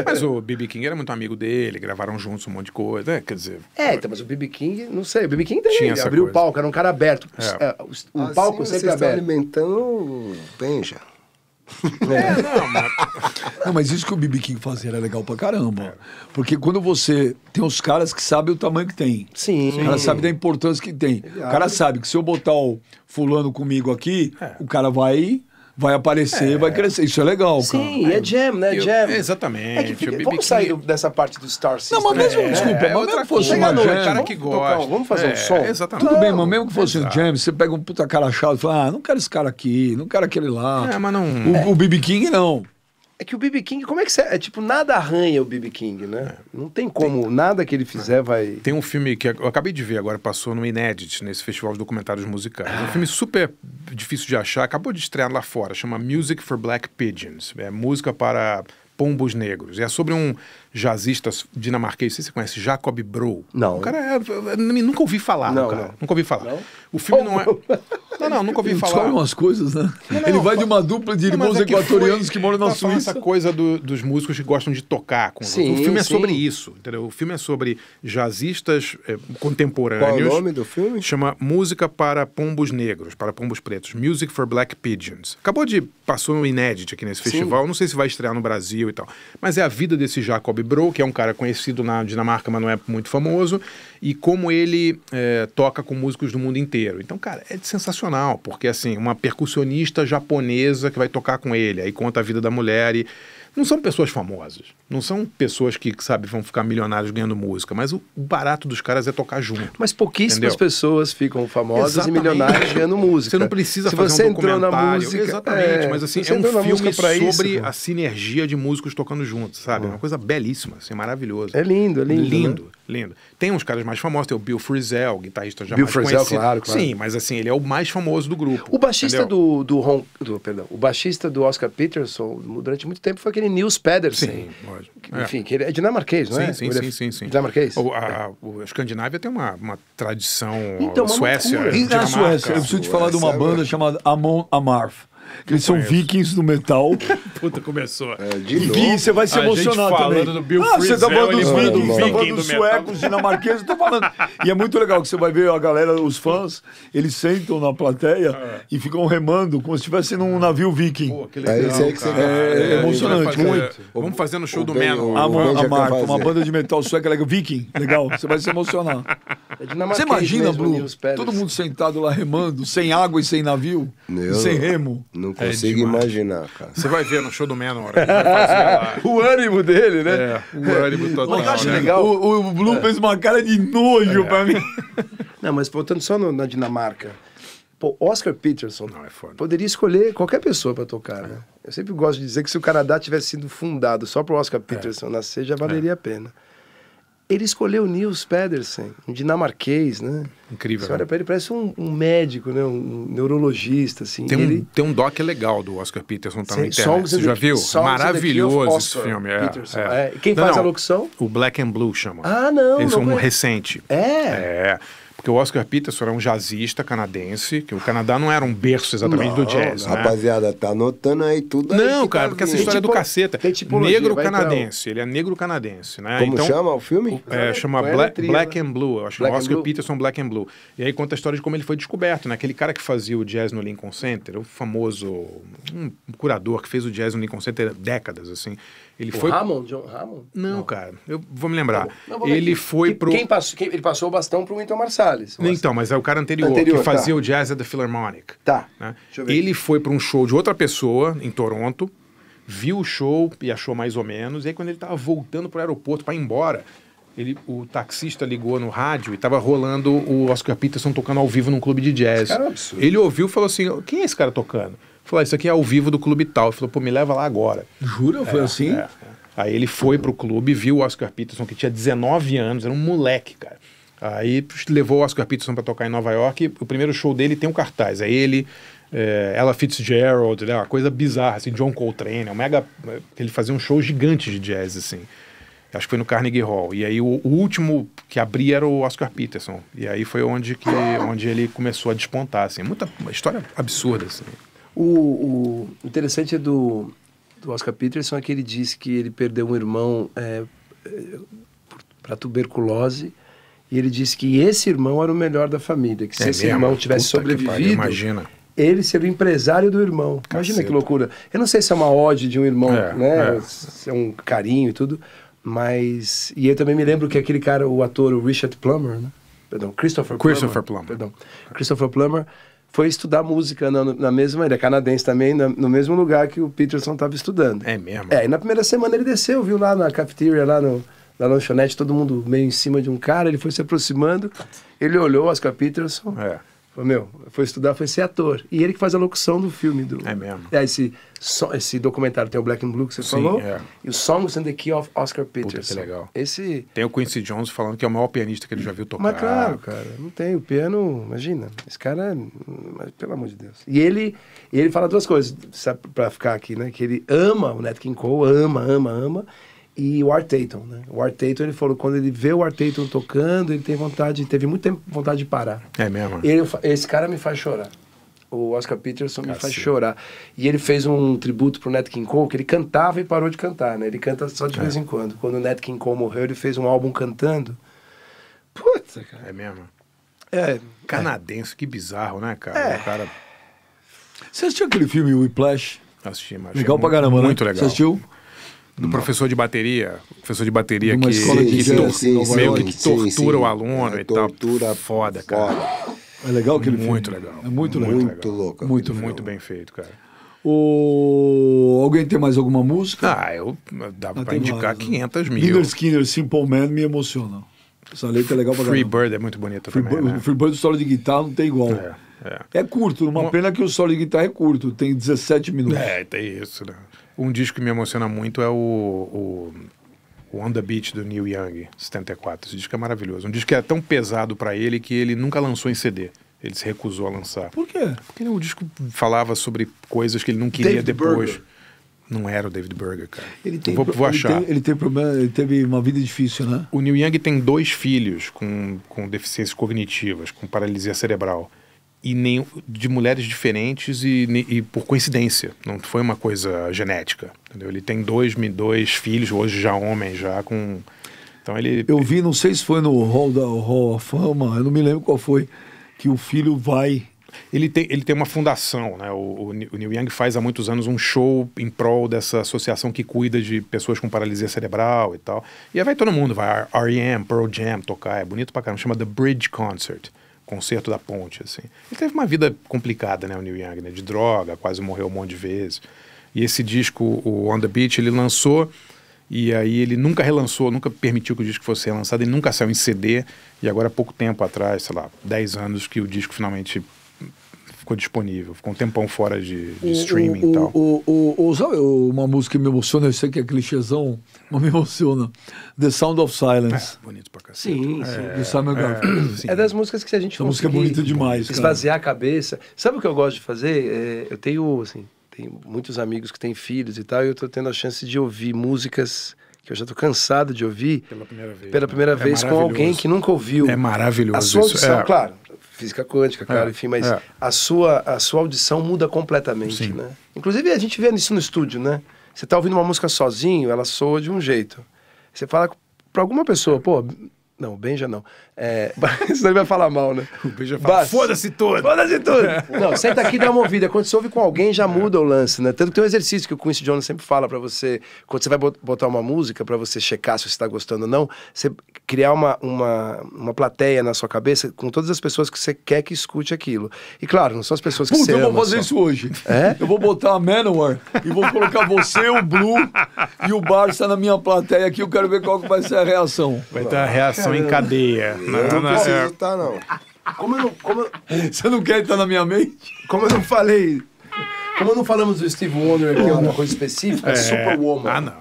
D: Mas o B.B. King era muito amigo dele, gravaram juntos um monte de coisa. É, quer dizer,
B: É, então, mas o BB King, não sei, o BB King tem,
D: Tinha
B: abriu o
D: coisa.
B: palco, era um cara aberto.
D: É.
B: É, o o
A: Assim
B: palco sempre aberto.
A: alimentando o Benja.
D: é, não, mas
C: Não, mas isso que o BB King fazia era legal pra caramba. Porque quando você. Tem os caras que sabem o tamanho que tem.
B: Sim.
C: O cara sabe da importância que tem. O cara sabe que se eu botar o fulano comigo aqui, o cara vai, vai aparecer, vai crescer. Isso é legal, cara.
B: Sim, é jam, né?
D: Eu-
B: jam.
D: exatamente,
B: É que fica-
D: BB
B: vamos
D: King-
B: sair dessa parte do Star System.
C: Não, mas mesmo,
B: né?
C: desculpa,
D: é
C: mas mesmo que fosse uma
B: noite,
D: o
C: jam.
D: cara que
B: tocar um-
D: gosta.
B: vamos fazer um
D: É,
B: som?
D: Exatamente.
C: Tudo bem, mas mesmo que fosse um
D: exato.
C: jam, você pega um puta cara chato e fala, ah, não quero esse cara aqui, não quero aquele lá.
D: É, mas não-
C: O, o BB King não.
B: É que o BB King, como é que você. É tipo, nada arranha o BB King, né? Não tem como, nada que ele fizer vai.
D: Tem um filme que eu acabei de ver agora, passou no Inédit, nesse festival de documentários musicais. É um filme super difícil de achar, acabou de estrear lá fora, chama Music for Black Pigeons. É música para pombos negros. É sobre um jazzista dinamarquês, não sei se você conhece, Jacob Bro.
B: Não.
D: O cara é, eu nunca ouvi falar,
B: Não,
D: cara.
B: não.
D: Nunca ouvi falar.
B: Não?
D: O filme não é. Não, não, nunca ouvi
C: Ele
D: falar.
C: descobre umas coisas, né? ele vai de uma dupla de
D: Não,
C: irmãos
D: é que
C: equatorianos
D: foi-
C: que moram na
D: tá
C: Suíça.
D: Essa coisa do- dos músicos que gostam de tocar. Com os
B: Sim,
D: outros. o filme é
B: sim.
D: sobre isso, entendeu? O filme é sobre jazzistas eh, contemporâneos.
A: Qual é o nome do filme?
D: Chama Música para Pombos Negros, para Pombos Pretos. Music for Black Pigeons. Acabou de... Passou no Inédit aqui nesse festival. Não sei se vai estrear no Brasil e tal. Mas é a vida desse Jacob Bro, que é um cara conhecido na Dinamarca, mas não é muito famoso. E como ele eh, toca com músicos do mundo inteiro. Então, cara, é sensacional. Porque, assim, uma percussionista japonesa que vai tocar com ele. Aí conta a vida da mulher e... Não são pessoas famosas. Não são pessoas que, sabe, vão ficar milionários ganhando música. Mas o barato dos caras é tocar junto.
B: Mas pouquíssimas
D: Entendeu?
B: pessoas ficam famosas
D: Exatamente.
B: e milionárias ganhando música.
D: Você não precisa
B: Se
D: fazer
B: você
D: um
B: entrou na música.
D: Exatamente,
B: é,
D: mas assim, é um filme
B: isso,
D: sobre
B: pô.
D: a sinergia de músicos tocando juntos, sabe? É uma coisa belíssima, assim, maravilhoso.
B: É lindo, é lindo,
D: Lindo, lindo. Tem uns caras mais famosos, tem o Bill Frisell, guitarrista já
B: Bill
D: mais
B: Frisell,
D: conhecido.
B: claro, claro.
D: Sim, mas assim, ele é o mais famoso do grupo.
B: O baixista
D: entendeu?
B: do, do, Ron, do, perdão, o baixista do Oscar Peterson durante muito tempo foi aquele Nils Pedersen.
D: Sim, lógico.
B: Que,
D: É.
B: Enfim, que ele é dinamarquês, não é?
D: Sim, sim,
B: é
D: sim, sim, sim.
B: Dinamarquês?
D: O, a, a, o- a Escandinávia tem uma, uma tradição
B: Então, uma
D: Suécia.
C: E na. Suécia, eu preciso te falar de uma banda chamada Amon Amarth. Que eles são
D: conheço.
C: vikings do metal.
D: Puta, começou.
A: É, de
C: Vi,
A: novo.
C: você vai se
D: A gente
C: emocionar
D: falando
C: também.
D: do Bill
C: ah, você tá
D: Frisell,
C: falando dos vikings, tá falando
D: viking
C: dos
D: do
C: suecos, dinamarqueses, eu tô falando. E é muito legal que você vai ver a galera, os fãs, eles sentam na plateia e ficam remando como se estivesse num navio viking.
D: Pô, que
A: É
D: legal,
A: isso aí que você
D: cara.
A: tá
C: É,
A: falando.
C: emocionante,
D: fazer-
C: muito.
D: Vamos fazer no show
A: O
D: do
A: Ben-
D: Menor.
A: o-
C: Amon
A: Benja quer
C: Amarth,
A: fazer.
C: uma banda de metal sueca legal, viking, legal, você vai se emocionar.
B: É
C: Você imagina, Blue, todo mundo sentado lá remando, sem água e sem navio,
A: Eu
C: sem remo.
A: Não consigo
D: demais.
A: imaginar, cara.
D: Você vai ver no show do Menor.
B: O ânimo dele, né?
D: É, o ânimo total.
B: Eu acho
D: né?
B: legal.
C: O, o Blue fez uma cara de nojo pra mim.
B: Não, mas voltando só no- na Dinamarca. Pô, Oscar Peterson
D: Não, é foda.
B: poderia escolher qualquer pessoa para tocar, né? Eu sempre gosto de dizer que se o Canadá tivesse sido fundado só para o Oscar Peterson nascer, já valeria a pena. Ele escolheu Niels Pedersen, um dinamarquês, né?
D: Incrível,
B: Você olha
D: né?
B: pra ele, parece um, um médico, né? Um neurologista, assim.
D: Tem um,
B: ele...
D: tem um doc legal do Oscar Peterson, tá
B: Sim,
D: na internet. Você já viu?
B: Songs
D: Maravilhoso esse
B: Oscar
D: filme. É, é.
B: É, quem faz a locução?
D: O Black and Blue chama.
B: Ah, não,
D: Esse é
B: não
D: um
B: conheço.
D: recente.
B: É?
D: É. Porque o Oscar Peterson era um jazzista canadense, que o Canadá não era um berço exatamente do jazz, né?
A: Rapaziada, tá anotando aí tudo aí
D: Não,
A: que
D: cara,
A: tá
D: porque essa história é do
B: tipo-
D: caceta. Negro canadense, ele é negro canadense, né?
A: Como
D: então,
A: chama o filme?
D: É, chama Black, Black
B: né?
D: and Blue, eu acho que é
B: Black
D: Oscar
B: Blue.
D: Peterson Black and Blue. E aí conta a história de como ele foi descoberto, né? Aquele cara que fazia o jazz no Lincoln Center, o famoso um curador que fez o jazz no Lincoln Center há décadas, assim. Ele
B: O
D: foi
B: Hammond, John Hammond?
D: Não, cara, eu vou me lembrar.
B: Não, vamos ver
D: ele foi pro
B: Quem passou, quem- ele passou o bastão pro Wynton Marsalis.
D: Então, mas é o cara anterior,
B: Anterior,
D: que fazia
B: tá.
D: o jazz at the Philharmonic.
B: Tá.
D: né?
B: Deixa eu ver.
D: Ele foi para um show de outra pessoa em Toronto, viu o show e achou mais ou menos. E aí, quando ele estava voltando para o aeroporto para ir embora, ele, o taxista ligou no rádio e estava rolando o Oscar Peterson tocando ao vivo num clube de jazz.
B: cara é um absurdo.
D: Ele ouviu e falou assim: quem é esse cara tocando? Falou: "Ah, isso aqui é ao vivo do clube tal. Ele falou: pô, me leva lá agora.
C: Jura? Foi assim?
D: É, é. Aí ele foi pro clube, viu o Oscar Peterson, que tinha 19 anos, era um moleque, cara. Aí levou o Oscar Peterson para tocar em Nova York. O primeiro show dele tem um cartaz. É ele, é, Ella Fitzgerald, né, uma coisa bizarra, assim, John Coltrane. É um mega. Ele fazia um show gigante de jazz, assim. Acho que foi no Carnegie Hall. E aí o, o último que abria era o Oscar Peterson. E aí foi onde, que, onde ele começou a despontar, assim. Muita uma história absurda, assim.
B: O, o interessante é do, do Oscar Peterson é que ele disse que ele perdeu um irmão é, para tuberculose e ele disse que esse irmão era o melhor da família, que se
D: É
B: esse
D: mesmo?
B: irmão tivesse
D: Puta que pariu,
B: sobrevivido,
D: imagina.
B: ele seria o empresário do irmão. Imagina
D: Caceta.
B: que loucura. Eu não sei se é uma ode de um irmão,
D: É,
B: né?
D: é.
B: Se é um carinho e tudo, mas e eu também me lembro que aquele cara, o ator, o Richard Plummer, né? Perdão, Christopher Plummer.
D: Christopher Plummer.
B: Perdão. Christopher Plummer foi estudar música na, na mesma, ele é canadense também, na- no mesmo lugar que o Peterson estava estudando.
D: É mesmo?
B: É, e na primeira semana ele desceu, viu lá na cafeteria, lá no, na lanchonete, todo mundo meio em cima de um cara, ele foi se aproximando, ele olhou Oscar Peterson,
D: É.
B: falou, meu, foi estudar, foi ser ator. E ele que faz a locução do filme. Do,
D: É mesmo?
B: É, esse, so- esse documentário tem o Black and Blue que você
D: Sim,
B: falou,
D: é.
B: e o Songs and the Key of Oscar Peterson.
D: que legal.
B: Esse...
D: Tem o Quincy Jones falando que é o maior pianista que ele já viu tocar.
B: Mas claro, cara, não tem. O piano, imagina. Esse cara, mas, pelo amor de Deus. E ele, ele fala duas coisas, sabe, pra ficar aqui, né? Que ele ama o Nat King Cole, ama, ama, ama. E o Art Tatum, né? O Art Tatum, ele falou, quando ele vê o Art Tatum tocando, ele tem vontade, teve muito tempo vontade de parar.
D: É mesmo?
B: Ele esse cara me faz chorar. O Oscar Peterson me faz
D: Cacete.
B: chorar. E ele fez um tributo pro Nat King Cole, que ele cantava e parou de cantar, né? Ele canta só
D: É.
B: de vez em quando. Quando o Nat King Cole morreu, ele fez um álbum cantando. Puta, cara.
D: É mesmo?
B: É,
D: Canadense, que bizarro, né, cara?
B: É.
D: O cara
C: Você assistiu aquele filme Whiplash?
D: assisti, mas
C: Legal pra
D: muito-
C: caramba, né?
D: Muito legal.
C: Você assistiu?
D: Do professor de bateria. Professor de bateria que,
C: escola de
D: que
C: jazz
D: tor-
C: Nova
D: meio
C: York.
D: que tortura o aluno
A: É,
D: e tal.
A: tortura
D: Foda, cara.
A: foda.
C: É legal aquele
D: Muito
C: filme?
D: legal.
C: É muito legal.
A: Muito louco.
C: Muito
D: Muito,
C: legal.
D: bem feito, cara.
C: O... Alguém tem mais alguma música?
D: Ah, eu dava
C: Ah,
D: pra indicar
C: várias, né?
D: 500 mil.
C: Leonard Skinner, Simple Man, me emociona. Essa letra é legal pra
D: Free. Bird é muito bonito
C: Free
D: também,
C: Bird,
D: né?
C: o Free Bird, o solo de guitarra não tem igual.
D: É, é.
C: É curto, uma
D: Uma-
C: pena que o solo de guitarra é curto, tem 17 minutos.
D: É, tem isso, né? Um disco que me emociona muito é o, o, o On The Beach do Neil Young, 74. Esse disco é maravilhoso. Um disco que é tão pesado pra ele que ele nunca lançou em CD. Ele se recusou a lançar.
C: Por quê?
D: Porque o disco falava sobre coisas que ele não queria
B: David
D: depois.
B: Berger.
D: Não era o David Berger, cara.
C: Ele tem,
D: vou, vou
C: ele
D: achar.
C: tem- ele tem problema, ele teve uma vida difícil, né?
D: O Neil Young tem dois filhos com, com deficiências cognitivas, com paralisia cerebral. E nem, de mulheres diferentes e, e por coincidência. Não foi uma coisa genética. Entendeu? Ele tem dois, dois filhos, hoje já homens, já com. Então ele.
C: Eu vi, não sei se foi no Hall da Hall of Fama, eu não me lembro qual foi, que o filho vai.
D: Ele tem, ele tem uma fundação, né? O, o Neil Young faz há muitos anos um show em prol dessa associação que cuida de pessoas com paralisia cerebral e tal. E aí vai todo mundo, vai R.E.M., Pearl Jam tocar, é bonito pra caramba, chama The Bridge Concert, concerto da ponte, assim. Ele teve uma vida complicada, né, o Neil Young, né? De droga, quase morreu um monte de vezes. E esse disco, o On The Beach, ele lançou e aí ele nunca relançou, nunca permitiu que o disco fosse relançado, ele nunca saiu em CD, e agora há pouco tempo atrás, sei lá, 10 anos que o disco finalmente ficou disponível. Ficou um tempão fora de, de
C: O-
D: streaming
C: o,
D: e tal.
C: O, o, o, sabe uma música que me emociona, eu sei que é clichêzão, mas me emociona. The Sound of Silence,
D: Bonito pra cacete.
B: Sim, sim.
C: do Simon.
D: Sim.
B: É das músicas que se a gente
C: Essa música é bonita demais, cara.
B: Esvaziar a cabeça. Sabe o que eu gosto de fazer? É, eu tenho, assim, tenho muitos amigos que têm filhos e tal, e eu tô tendo a chance de ouvir músicas que eu já tô cansado de ouvir
D: Pela primeira vez.
B: pela
D: né?
B: primeira
D: É
B: vez com alguém que nunca ouviu.
D: É maravilhoso
B: A sua
D: isso,
B: audição,
D: é.
B: claro, física quântica, claro,
D: É,
B: enfim, mas
D: é.
B: a, sua, a sua audição muda completamente,
D: Sim.
B: né? Inclusive, a gente vê isso no estúdio, né? Você tá ouvindo uma música sozinho, ela soa de um jeito. Você fala pra alguma pessoa, pô, não, Benja não. É, senão ele vai falar mal, né?
D: O Benja fala,
B: Bas-
D: "Foda-se tudo."
B: Foda-se tudo! Não, senta aqui e dá uma ouvida. Quando você ouve com alguém, já muda o lance, né? Tanto que tem um exercício que o Quincy Jones sempre fala pra você, quando você vai bot- botar uma música pra você checar se você tá gostando ou não, você criar uma, uma, uma plateia na sua cabeça com todas as pessoas que você quer que escute aquilo. E claro, não são as pessoas que
C: Puta,
B: você
C: eu vou fazer
B: só.
C: isso hoje.
B: É?
C: Eu vou botar a Manowar e vou colocar você, o Blue e o Barça na minha plateia aqui. Eu quero ver qual que vai ser a reação.
D: Vai ter a reação em cadeia.
A: Eu
D: Não,
A: não
D: não,
A: preciso
D: é-
A: estar, não.
B: Como eu, não, como, eu,
C: Você não quer estar na minha mente?
B: como eu não falei... Como não falamos do Steve Wonder, que é uma coisa específica,
D: é.
B: Superwoman.
D: Ah, não.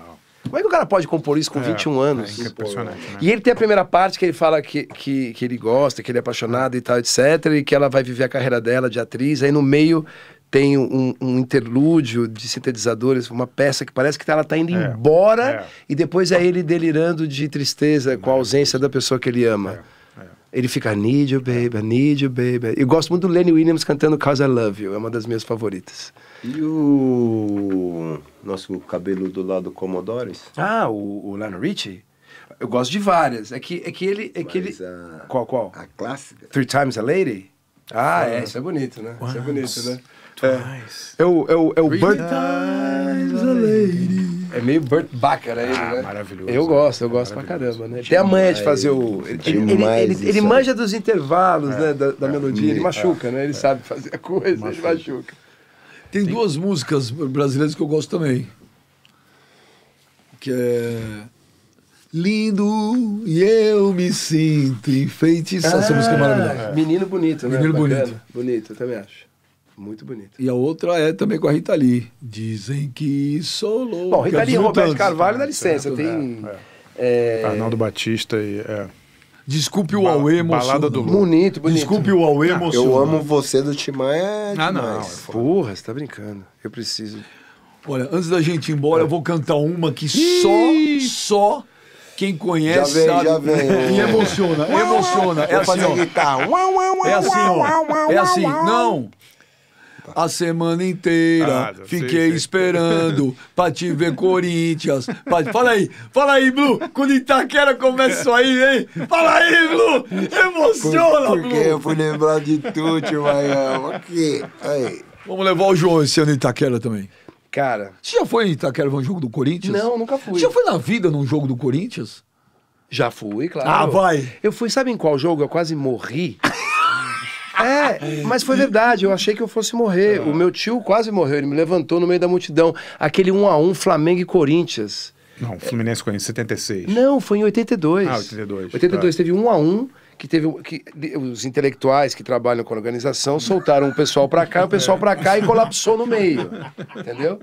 B: Como é que o cara pode compor isso com 21 anos?
D: É impressionante, né?
B: E ele tem a primeira parte que ele fala que, que, que ele gosta, que ele é apaixonado e tal, etc. E que ela vai viver a carreira dela de atriz. Aí no meio tem um, um interlúdio de sintetizadores, uma peça que parece que ela tá indo
D: É,
B: embora.
D: é.
B: E depois é ele delirando de tristeza com a ausência da pessoa que ele ama.
D: É,
B: Ele fica, I need you, baby, I need you, baby. Eu gosto muito do Lenny Williams cantando Cause I Love You, é uma das minhas favoritas.
A: E o nosso cabeludo lá do Commodores?
B: Ah, o, o Lionel Richie? Eu gosto de várias. É que, é que ele. É que ele...
A: A,
B: Qual, qual?
A: a clássica?
B: Three Times a Lady? Ah, é, isso é bonito, né? Isso é bonito, né?
D: Twice.
B: É o, é o, é o Burt... É meio Burt Bacharach ele,
D: Ah,
B: né?
D: maravilhoso.
B: Eu gosto, eu gosto pra caramba, né? Tem a manha de fazer o... Ele, ele, ele, ele, manja dos intervalos, né? Da, da melodia. Ele
A: É.
B: machuca, né? Ele sabe fazer a coisa, ele machuca.
C: Tem duas músicas brasileiras que eu gosto também. Que é. Lindo e eu me sinto enfeitiçado. Essa música é maravilhosa.
B: Menino bonito, né?
C: Menino
B: Bacana.
C: bonito.
B: Bonito, eu também acho. Muito bonito.
C: E a outra é também com a Rita Lee. Dizem que sou louco.
B: Bom, Rita Lee e Roberto. Carvalho, dá licença. Tem... É...
D: Arnaldo Batista e. É.
C: Desculpe o emociona.
D: Balada do Louco.
B: Bonito, bonito.
C: Desculpe o Aue emociona.
A: Eu amo você do Timão é
D: Ah, não, é.
B: Porra, você tá brincando. Eu preciso.
C: Olha, antes da gente ir embora, eu vou cantar uma que só, só quem conhece
A: Já vem,
C: sabe.
A: já vem.
C: E emociona, emociona. É assim, ó. É assim, ó. É assim, não. A semana inteira
D: Ah, sei,
C: fiquei
D: sei.
C: esperando pra te ver Corinthians. Pra- Fala aí, fala aí, Blue. Quando Itaquera começa isso aí, hein? Fala aí, Blue. Emociona,
A: Porque
C: Blue.
A: eu fui lembrar de tudo, tio Maião. Aqui, aí.
C: Vamos levar o João esse ano em Itaquera também.
B: Cara,
C: Você já foi em Itaquera ver um jogo do Corinthians?
B: não, nunca fui.
C: Você já foi na vida num jogo do Corinthians?
B: Já fui, claro.
C: Ah, vai.
B: Eu fui, sabe em qual jogo? Eu quase morri. É, mas foi verdade, eu achei que eu fosse morrer. O meu tio quase morreu, ele me levantou no meio da multidão. Aquele 1 a 1 Flamengo e Corinthians.
D: Não, Fluminense conhece 76.
B: Não, foi em 82.
D: Ah, 82,
B: 82 teve 1 a 1 que teve que os intelectuais que trabalham com a organização soltaram o pessoal pra cá, o pessoal pra cá e colapsou no meio. Entendeu?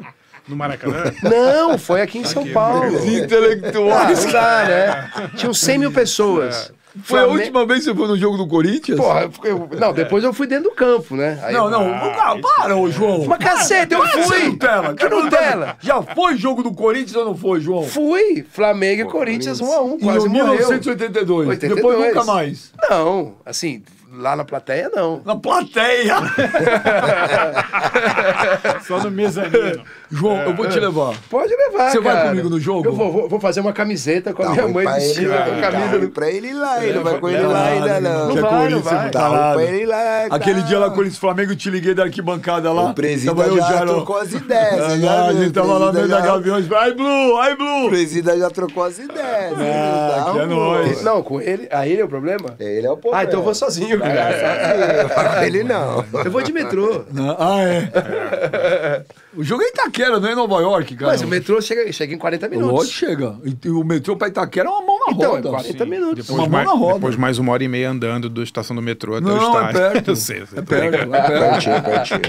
D: No Maracanã?
B: Não, foi aqui em São Paulo.
C: Os
B: Ah,
C: intelectuais.
B: não dá, né? Tinham 100 mil pessoas.
C: Foi a
B: Flamengo-
C: última vez que você foi no jogo do Corinthians?
B: Porra, eu- não, depois eu fui dentro do campo, né? Aí
C: Não,
B: eu-
C: não, para, para, ô João.
B: Mas cacete, eu
C: Para
B: fui!
C: Nutella.
B: Que Nutella?
C: Já foi jogo do Corinthians ou não foi, João?
B: Fui! Flamengo e Corinthians 1 a 1 quase
C: em
B: morreu.
C: 1982.
B: 82.
C: Depois nunca mais.
B: Não, assim, lá na plateia não.
C: Na plateia.
D: Só no mezanino.
C: João, eu vou te levar.
B: Pode levar,
C: Você vai
B: cara.
C: comigo no jogo?
B: Eu vou, vou- vou fazer uma camiseta com a
A: Tá
B: minha mãe
A: pra ele,
B: vestida com a
A: tá
B: camisa do...
A: pra ele ir lá, ele não vai com ele lá ainda não.
B: Não vai, não vai.
C: você
A: Tá pra ele lá.
C: Aquele dia lá, Corinthians Flamengo, eu te liguei da arquibancada lá.
A: O
C: eu
A: já trocou as ideias.
C: Ah, a gente tava lá no meio da Gaviões. Ai, Blue, ai,
A: O
C: Blue.
A: presida já trocou as ideias.
C: Ah, é.
B: Não, com ele, a ele é o problema?
A: Ele é o problema.
B: Ah, então eu vou sozinho,
A: Vai
B: cara.
A: lá sozinho, com ele não.
B: Eu vou de metrô.
C: Não, Ah, é. O jogo é em Itaquera, não é em Nova York, cara.
B: Mas o metrô chega, chega em 40 minutos.
C: Lógico, chega. E, e o metrô pra Itaquera é uma mão
B: Então,
C: roda.
B: é 40 minutos.
C: Uma mão
D: mais,
C: na roda.
D: depois mais uma hora e meia andando da estação do metrô até o
C: Não, é
D: estádio.
C: perto.
D: Eu sei,
C: É perto, é perto.
A: Pertinho, pertinho.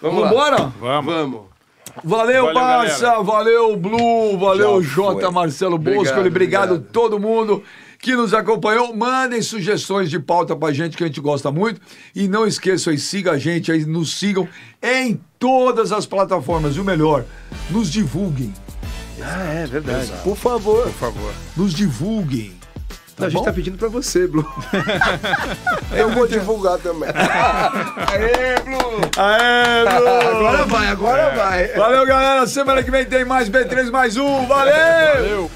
B: Vamos lá.
C: Vambora?
D: Vamos.
B: Vamos.
C: Valeu,
D: Valeu,
C: Barça, valeu, Blue, valeu, J. Marcelo Bosco,
B: Obrigado,
C: obrigado,
B: obrigado.
C: todo mundo que nos acompanhou. Mandem sugestões de pauta pra gente, que a gente gosta muito. E não esqueçam aí, siga a gente aí, nos sigam em todas as plataformas. E o melhor, nos divulguem.
B: Ah, é verdade.
A: Por favor.
D: Por favor.
C: Nos divulguem.
B: Não, a gente
C: bom?
B: tá pedindo pra você, Blue.
A: Eu vou divulgar também.
B: Aê, Blue!
C: Aê, Blue!
B: Agora vai, agora vai.
C: Valeu, galera. Semana que vem tem mais B3 mais um. Valeu!
D: Valeu.